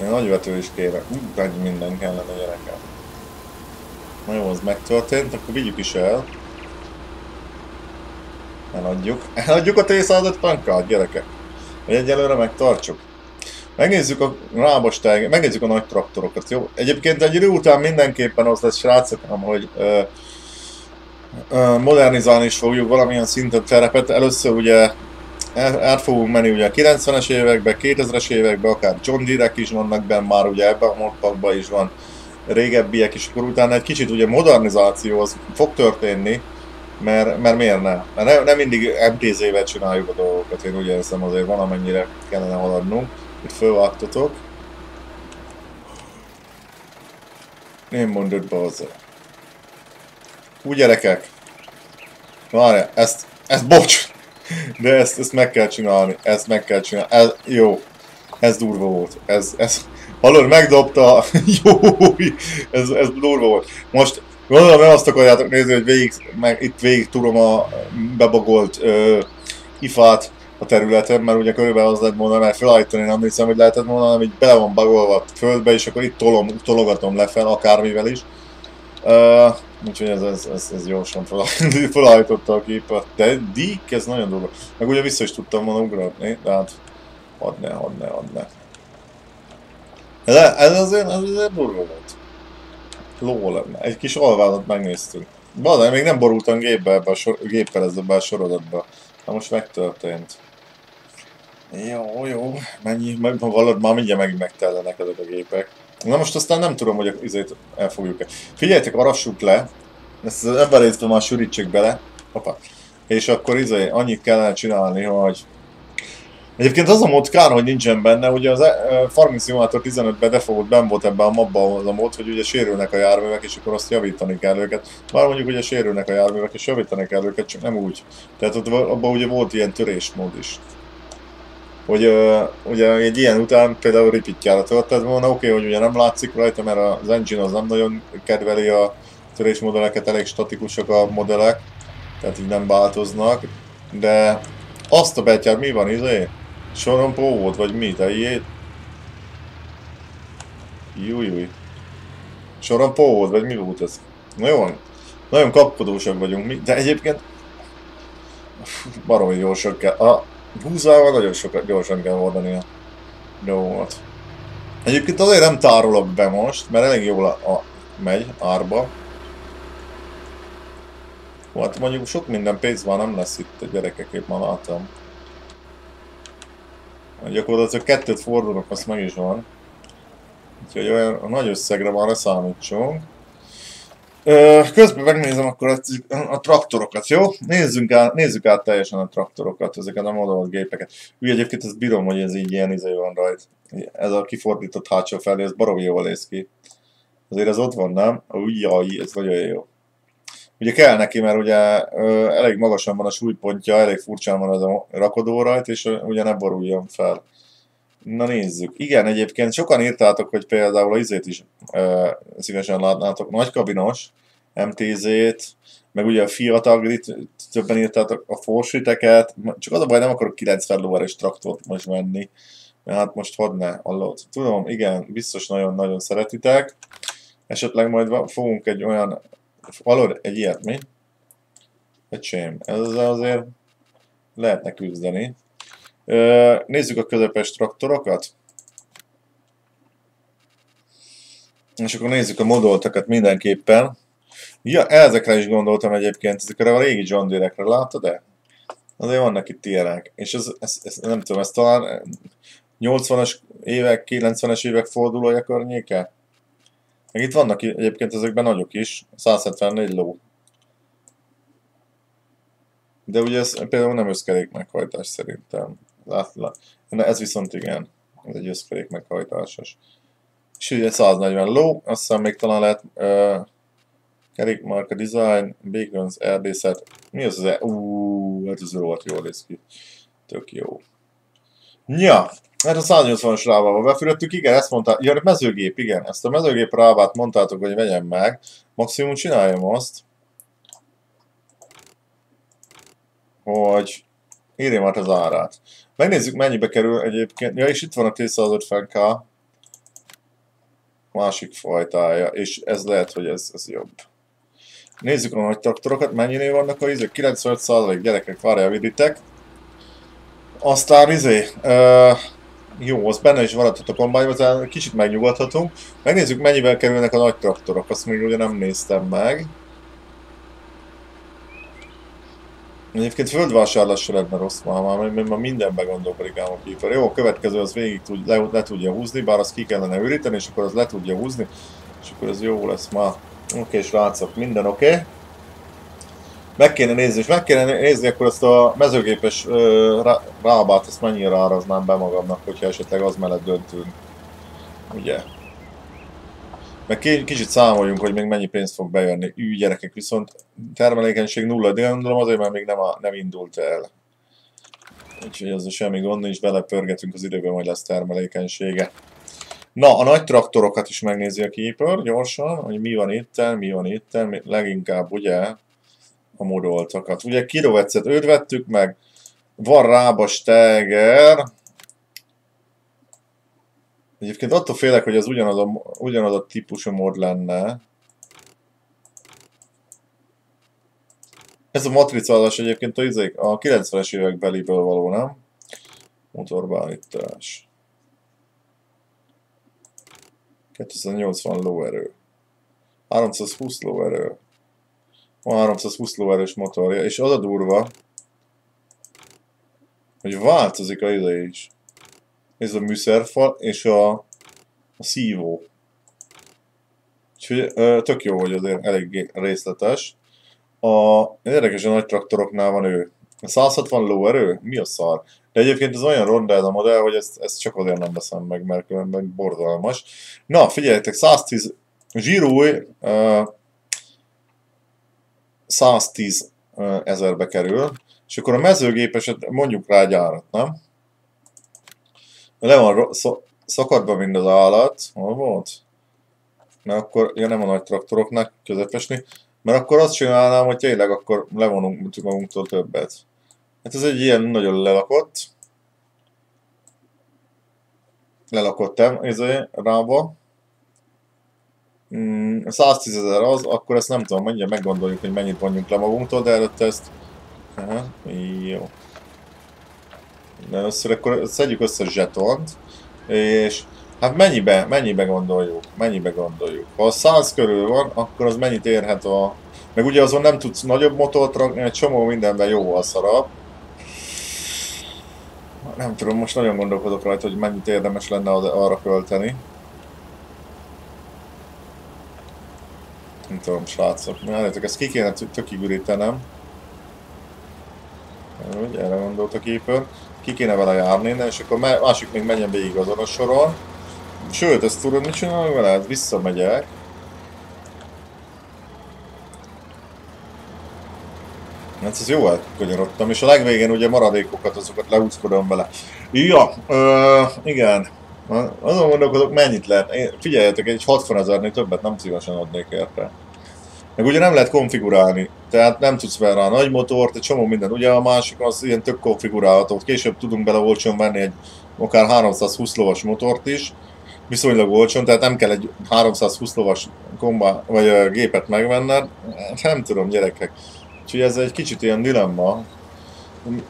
Egy nagy vető is kéne. Ú, minden kellene gyerekem. Na jó, az megtörtént, akkor vigyük is el. Eladjuk. Eladjuk a T-150-kát, gyerekek. Egyelőre megtartsuk. Megnézzük a rábastág, megnézzük a nagy traktorokat, jó? Egyébként egy idő után mindenképpen az lesz, srácok, hogy uh, modernizálni is fogjuk valamilyen szinten terepet. Először ugye át fogunk menni ugye a 90-es évekbe, 2000-es évekbe, akár John deere is vannak benne már, ugye ebben a modpakban is van régebbiek is, akkor utána egy kicsit ugye modernizáció az fog történni, mert, mert miért ne? Mert nem, nem mindig MTZ-vel csináljuk a dolgokat, én úgy érzem azért van amennyire kellene haladnunk. Itt fölvágtatok. Nem mondod, bazza. Úgy gyerekek. Várja, ezt, ezt bocs. De ezt, ezt meg kell csinálni. Ezt meg kell csinálni. Ez, jó. Ez durva volt. Ez, ez, hallod, megdobta. *laughs* jó. Ez, ez durva volt. Most gondolom nem azt akarjátok nézni, hogy végig, meg itt végig tudom a bebagolt uh, ifát a területen, mert ugye körülbelül az lehet mondani, mert felállítani nem hiszem, hogy lehetett mondani, hogy bele van bagolva a földbe, és akkor itt tolom, tologatom lefelé, akármivel is. Uh, Úgyhogy ez, ez, ez, ez gyorsan *laughs* felállította a képet. De Dick, ez nagyon durva. Meg ugye vissza is tudtam volna ugratni, de hát hadd ne, hadd ne, hadd ne. Ez, ez azért, ez azért durva volt. Lól, egy kis alvázat megnéztünk. Bazán, még nem borultam gépbe ebbe a sor, géppel ezzel a sorozatba. Na most megtörtént. Jó, jó, mennyi, meg, valód, már mindjárt meg megtellenek ezek a gépek. Na most aztán nem tudom, hogy izét elfogjuk-e. Figyeljetek, arassuk le, ezt az emberésztől már sűrítsük bele. Hoppá. És akkor izé, annyit kellene csinálni, hogy Egyébként az a mód kár, hogy nincsen benne, ugye az e, Farming Simulator 15-ben defogott ben volt ebben a mapban az a mód, hogy ugye sérülnek a járművek, és akkor azt javítani kell őket. Már mondjuk ugye sérülnek a járművek, és javítani kell őket, csak nem úgy. Tehát ott, abban ugye volt ilyen törésmód is. Hogy uh, ugye egy ilyen után például repeatjára tölted volna, oké, okay, hogy ugye nem látszik rajta, mert az engine az nem nagyon kedveli a törésmodelleket, elég statikusak a modellek, tehát így nem változnak, de azt a betyár mi van, izé? Sorompó volt, vagy mi? Te ilyet? Jújúj. Sorompó volt, vagy mi volt ez? Na jó, nagyon kapkodósak vagyunk mi, de egyébként baromi gyorsan kell. A húzával nagyon sokat gyorsan kell oldani a dolgot. Egyébként azért nem tárolok be most, mert elég jól a, a megy árba. Hát mondjuk sok minden pénz már nem lesz itt a gyerekek, épp már látom. Gyakorlatilag kettőt fordulok, azt meg is van. Úgyhogy olyan nagy összegre már számítsunk. Közben megnézem akkor a, a traktorokat, jó? Nézzünk át, nézzük át teljesen a traktorokat, ezeket a modolt gépeket. Úgy egyébként ezt bírom, hogy ez így ilyen izé van rajt. Ez a kifordított hátsó felé, ez baromi jól néz ki. Azért ez ott van, nem? Ujjaj, ez nagyon jó. Ugye kell neki, mert ugye ö, elég magasan van a súlypontja, elég furcsán van az a rakodó rajt, és ugye ne boruljon fel. Na nézzük. Igen, egyébként sokan írtátok, hogy például a izét is ö, szívesen látnátok. Nagykabinos, MTZ-t, meg ugye a Fiat Agrit, többen írtátok a Forsiteket, csak az a baj, nem akarok 90 lóeres traktort most venni, mert hát most hadd ne, allott. Tudom, igen, biztos nagyon-nagyon szeretitek. Esetleg majd fogunk egy olyan Valód egy ilyet, mi? Öcsém, ezzel azért lehetne küzdeni. Nézzük a közepes traktorokat. És akkor nézzük a modoltakat mindenképpen. Ja, ezekre is gondoltam egyébként, ezekre a régi John Deere-ekre, látod-e? Azért vannak itt ilyenek. És ez, ez, ez, nem tudom, ez talán 80-as évek, 90-es évek fordulója környéke? Meg itt vannak egyébként ezekben nagyok is, 174 ló. De ugye ez például nem összkerék meghajtás szerintem. Ez viszont igen, ez egy összkerék meghajtásos. És ugye 140 ló, azt hiszem még talán lehet uh, kerékmarka design, Bacons, erdészet. Mi az az e? Uuuuh, hát ez rohadt jól néz ki. Tök jó. Ja, Hát a 180-as rávával befülöttük, igen, ezt mondta, ja, mezőgép, igen, ezt a mezőgép rávát mondtátok, hogy vegyem meg, maximum csináljam azt, hogy írjam át az árát. Megnézzük mennyibe kerül egyébként, ja és itt van a 250k másik fajtája, és ez lehet, hogy ez, ez jobb. Nézzük a nagy traktorokat, mennyinél vannak a izek, 95% gyerekek, várjál, viditek. Aztán izé, uh, jó, az benne is maradhat a kombányban, kicsit megnyugodhatunk. Megnézzük mennyivel kerülnek a nagy traktorok, azt még ugye nem néztem meg. Egyébként földvásárlásra lenne rossz már, mert már mindenbe gondolkodik ám a Keeper. Jó, a következő az végig tud, le, le, tudja húzni, bár azt ki kellene üríteni, és akkor az le tudja húzni, és akkor ez jó lesz már. Oké, okay, srácok, minden oké. Okay. Meg kéne nézni, és meg kéne nézni akkor ezt a mezőgépes uh, rábát, ezt mennyire áraznám be magamnak, hogyha esetleg az mellett döntünk. Ugye? Meg kicsit számoljunk, hogy még mennyi pénzt fog bejönni. Ű, gyerekek, viszont termelékenység nulla, de gondolom azért, mert még nem, a, nem indult el. Úgyhogy az semmi gond nincs, belepörgetünk az időben, majd lesz termelékenysége. Na, a nagy traktorokat is megnézi a Keeper gyorsan, hogy mi van itt, mi van itt, leginkább ugye a modoltakat. Ugye kilovetszet őt vettük meg, van rába steger. Egyébként attól félek, hogy ez ugyanaz a, ugyanaz a típusú mod lenne. Ez a matricázás egyébként a, a 90-es évek beliből való, nem? 320 lóerő. Van 320 lóerős motorja, és az a durva, hogy változik a ide is. Ez a műszerfal és a, a szívó. Úgyhogy tök jó, hogy azért elég részletes. A érdekes, a nagy traktoroknál van ő. A 160 lóerő? Mi a szar? De egyébként ez olyan ronda ez a modell, hogy ezt, ezt csak azért nem veszem meg, mert különben borzalmas. Na, figyeljetek, 110 zsírúj uh, 110 ezerbe kerül, és akkor a mezőgépeset mondjuk rá gyárat, nem? Le van szakadva mind az állat, hol volt? Mert akkor, ja nem a nagy traktoroknak közepesni, mert akkor azt csinálnám, hogy tényleg akkor levonunk magunktól többet. Hát ez egy ilyen nagyon lelakott. Lelakott izé, rába. Mm, 110 ezer az, akkor ezt nem tudom, mondja, meggondoljuk, hogy mennyit vonjunk le magunktól, de előtte ezt... Aha, jó. Először akkor szedjük össze a zsetont, és hát mennyibe, mennyibe gondoljuk, mennyibe gondoljuk. Ha a 100 körül van, akkor az mennyit érhet a... Meg ugye azon nem tudsz nagyobb motort rakni, egy csomó mindenben jó a szarab. Nem tudom, most nagyon gondolkodok rajta, hogy mennyit érdemes lenne arra költeni. Nem tudom, srácok. Várjátok, ezt ki kéne tökig ürítenem. Úgy, erre gondolt a képer. Ki kéne vele járni, de és akkor másik még menjen végig azon a soron. Sőt, ezt tudod, mit csinálok vele? Hát visszamegyek. Hát ez jó elkanyarodtam, és a legvégén ugye maradékokat, azokat leúszkodom bele. Ja, ö, igen. Azon gondolkodok, mennyit lehet. Én, figyeljetek, egy 60 ezernél többet nem szívesen adnék érte. Meg ugye nem lehet konfigurálni, tehát nem tudsz venni rá nagy motort, egy csomó minden. Ugye a másik az ilyen tök konfigurálható. Később tudunk bele olcsón venni egy akár 320 lovas motort is, viszonylag olcsón, tehát nem kell egy 320 lovas komba, vagy a gépet megvenned. Hát nem tudom, gyerekek. Úgyhogy ez egy kicsit ilyen dilemma.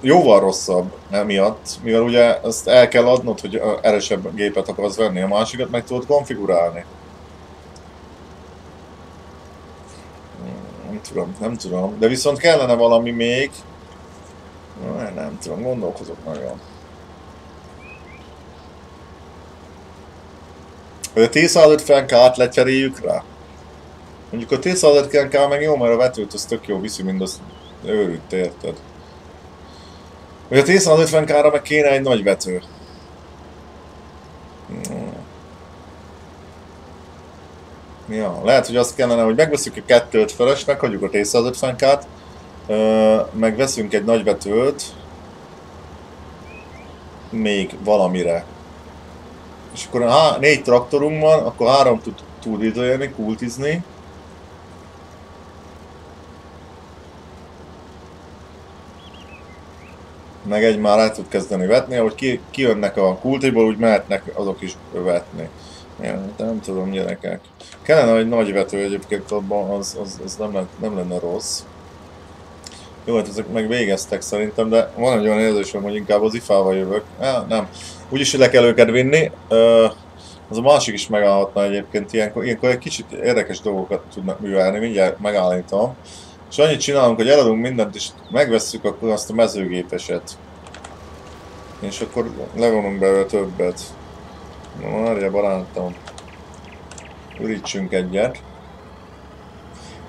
Jóval rosszabb emiatt, mivel ugye ezt el kell adnod, hogy erősebb gépet akarsz venni, a másikat meg tudod konfigurálni. Tudom, nem tudom. De viszont kellene valami még. Nem tudom, gondolkozok nagyon. A T-150K-t lecseréljük rá? Mondjuk a T-150K meg jó, mert a vetőt az tök jó viszi, mind az őrült, érted? Hogy a T-150K-ra meg kéne egy nagy vető. Ja, lehet, hogy azt kellene, hogy megveszünk egy 250-es, meghagyjuk a T-150K-t, megveszünk egy nagy vetőt, még valamire. És akkor ha négy traktorunk van, akkor három tud túlidőjelni, kultizni. Meg egy már el tud kezdeni vetni, ahogy ki, kijönnek a kultiból, úgy mehetnek azok is vetni. Ja, de nem tudom, gyerekek. Kellene egy nagy vető egyébként abban, az, az, az nem, lenne, nem lenne rossz. Jó, hát ezek meg végeztek szerintem, de van egy olyan érzésem, hogy inkább az ifával jövök. Ja, nem. Úgyis le kell őket vinni. Uh, az a másik is megállhatna egyébként ilyenkor. Ilyenkor egy kicsit érdekes dolgokat tudnak művelni, mindjárt megállítom. És annyit csinálunk, hogy eladunk mindent, és megvesszük akkor azt a mezőgépeset. És akkor levonunk belőle többet. Na, várja barátom. Ürítsünk egyet.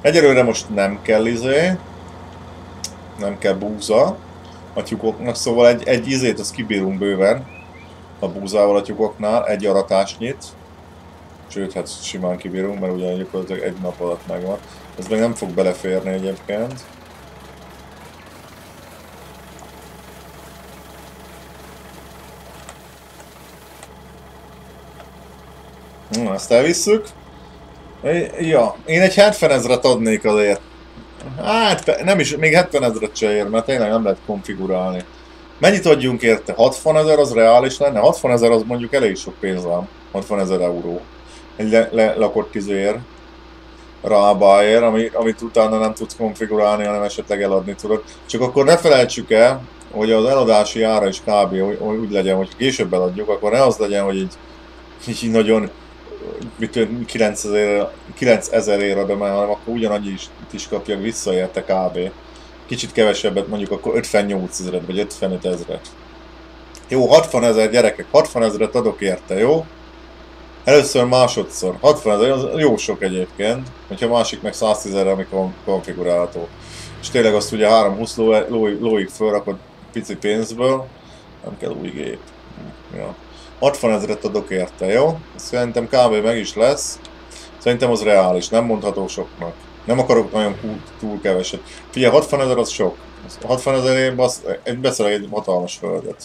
Egyelőre most nem kell izé. Nem kell búza a tyúkoknak, szóval egy, egy izét azt kibírunk bőven a búzával a tyúkoknál, egy aratásnyit. Sőt, hát simán kibírunk, mert ugye gyakorlatilag egy nap alatt megvan. Ez még nem fog beleférni egyébként. Na, ezt elvisszük. Ja, én egy 70 ezret adnék azért. Hát, nem is, még 70 ezret se ér, mert tényleg nem lehet konfigurálni. Mennyit adjunk érte? 60 ezer az reális lenne? 60 ezer az mondjuk elég sok pénz van. 60 ezer euró. Egy le, le, lakott tizér. Rábáér, ami, amit utána nem tudsz konfigurálni, hanem esetleg eladni tudod. Csak akkor ne felejtsük el, hogy az eladási ára is kb. úgy legyen, hogy később eladjuk, akkor ne az legyen, hogy így, így nagyon 9000, 9000 ér be, hanem akkor ugyanannyi is, is kapják vissza érte kb. Kicsit kevesebbet, mondjuk akkor 58 ezeret, vagy 55 ezeret. Jó, 60 ezer gyerekek, 60 ezeret adok érte, jó? Először másodszor. 60 ezer, az jó sok egyébként, hogyha másik meg 110 ezerre, amikor konfigurálható. És tényleg azt ugye 320 ló, ló, lóig felrakod pici pénzből, nem kell új gép. Ja. 60 ezeret adok érte, jó? Szerintem kb. meg is lesz. Szerintem az reális, nem mondható soknak. Nem akarok nagyon túl, keveset. Figyelj, 60 ezer az sok. 60 ezerért egy beszerek egy hatalmas földet.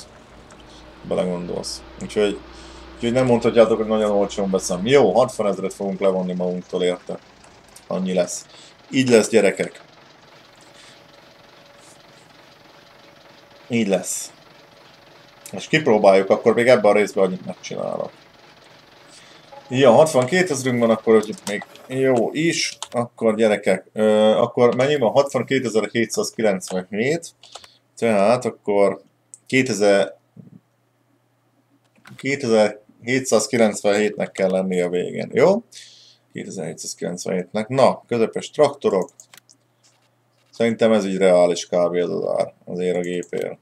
Belegondolsz. Úgyhogy, úgyhogy nem mondhatjátok, hogy nagyon olcsón beszem. Jó, 60 ezeret fogunk levonni magunktól érte. Annyi lesz. Így lesz gyerekek. Így lesz. És kipróbáljuk, akkor még ebben a részben annyit megcsinálok. Ja, 62 ezerünk van, akkor hogy még jó is, akkor gyerekek, ö, akkor mennyi van? 62.797, tehát akkor 2000, 2797-nek kell lenni a végén, jó? 2797-nek. Na, közepes traktorok. Szerintem ez így reális kb. az ár azért a gépért.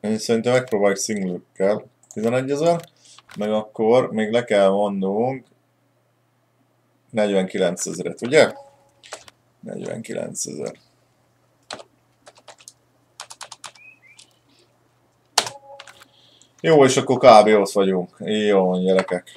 Én szerintem megpróbáljuk singlükkel. 11 ezer. Meg akkor még le kell vonnunk 49 ezeret, ugye? 49 ezer. Jó, és akkor kb. ott vagyunk. Jó, gyerekek.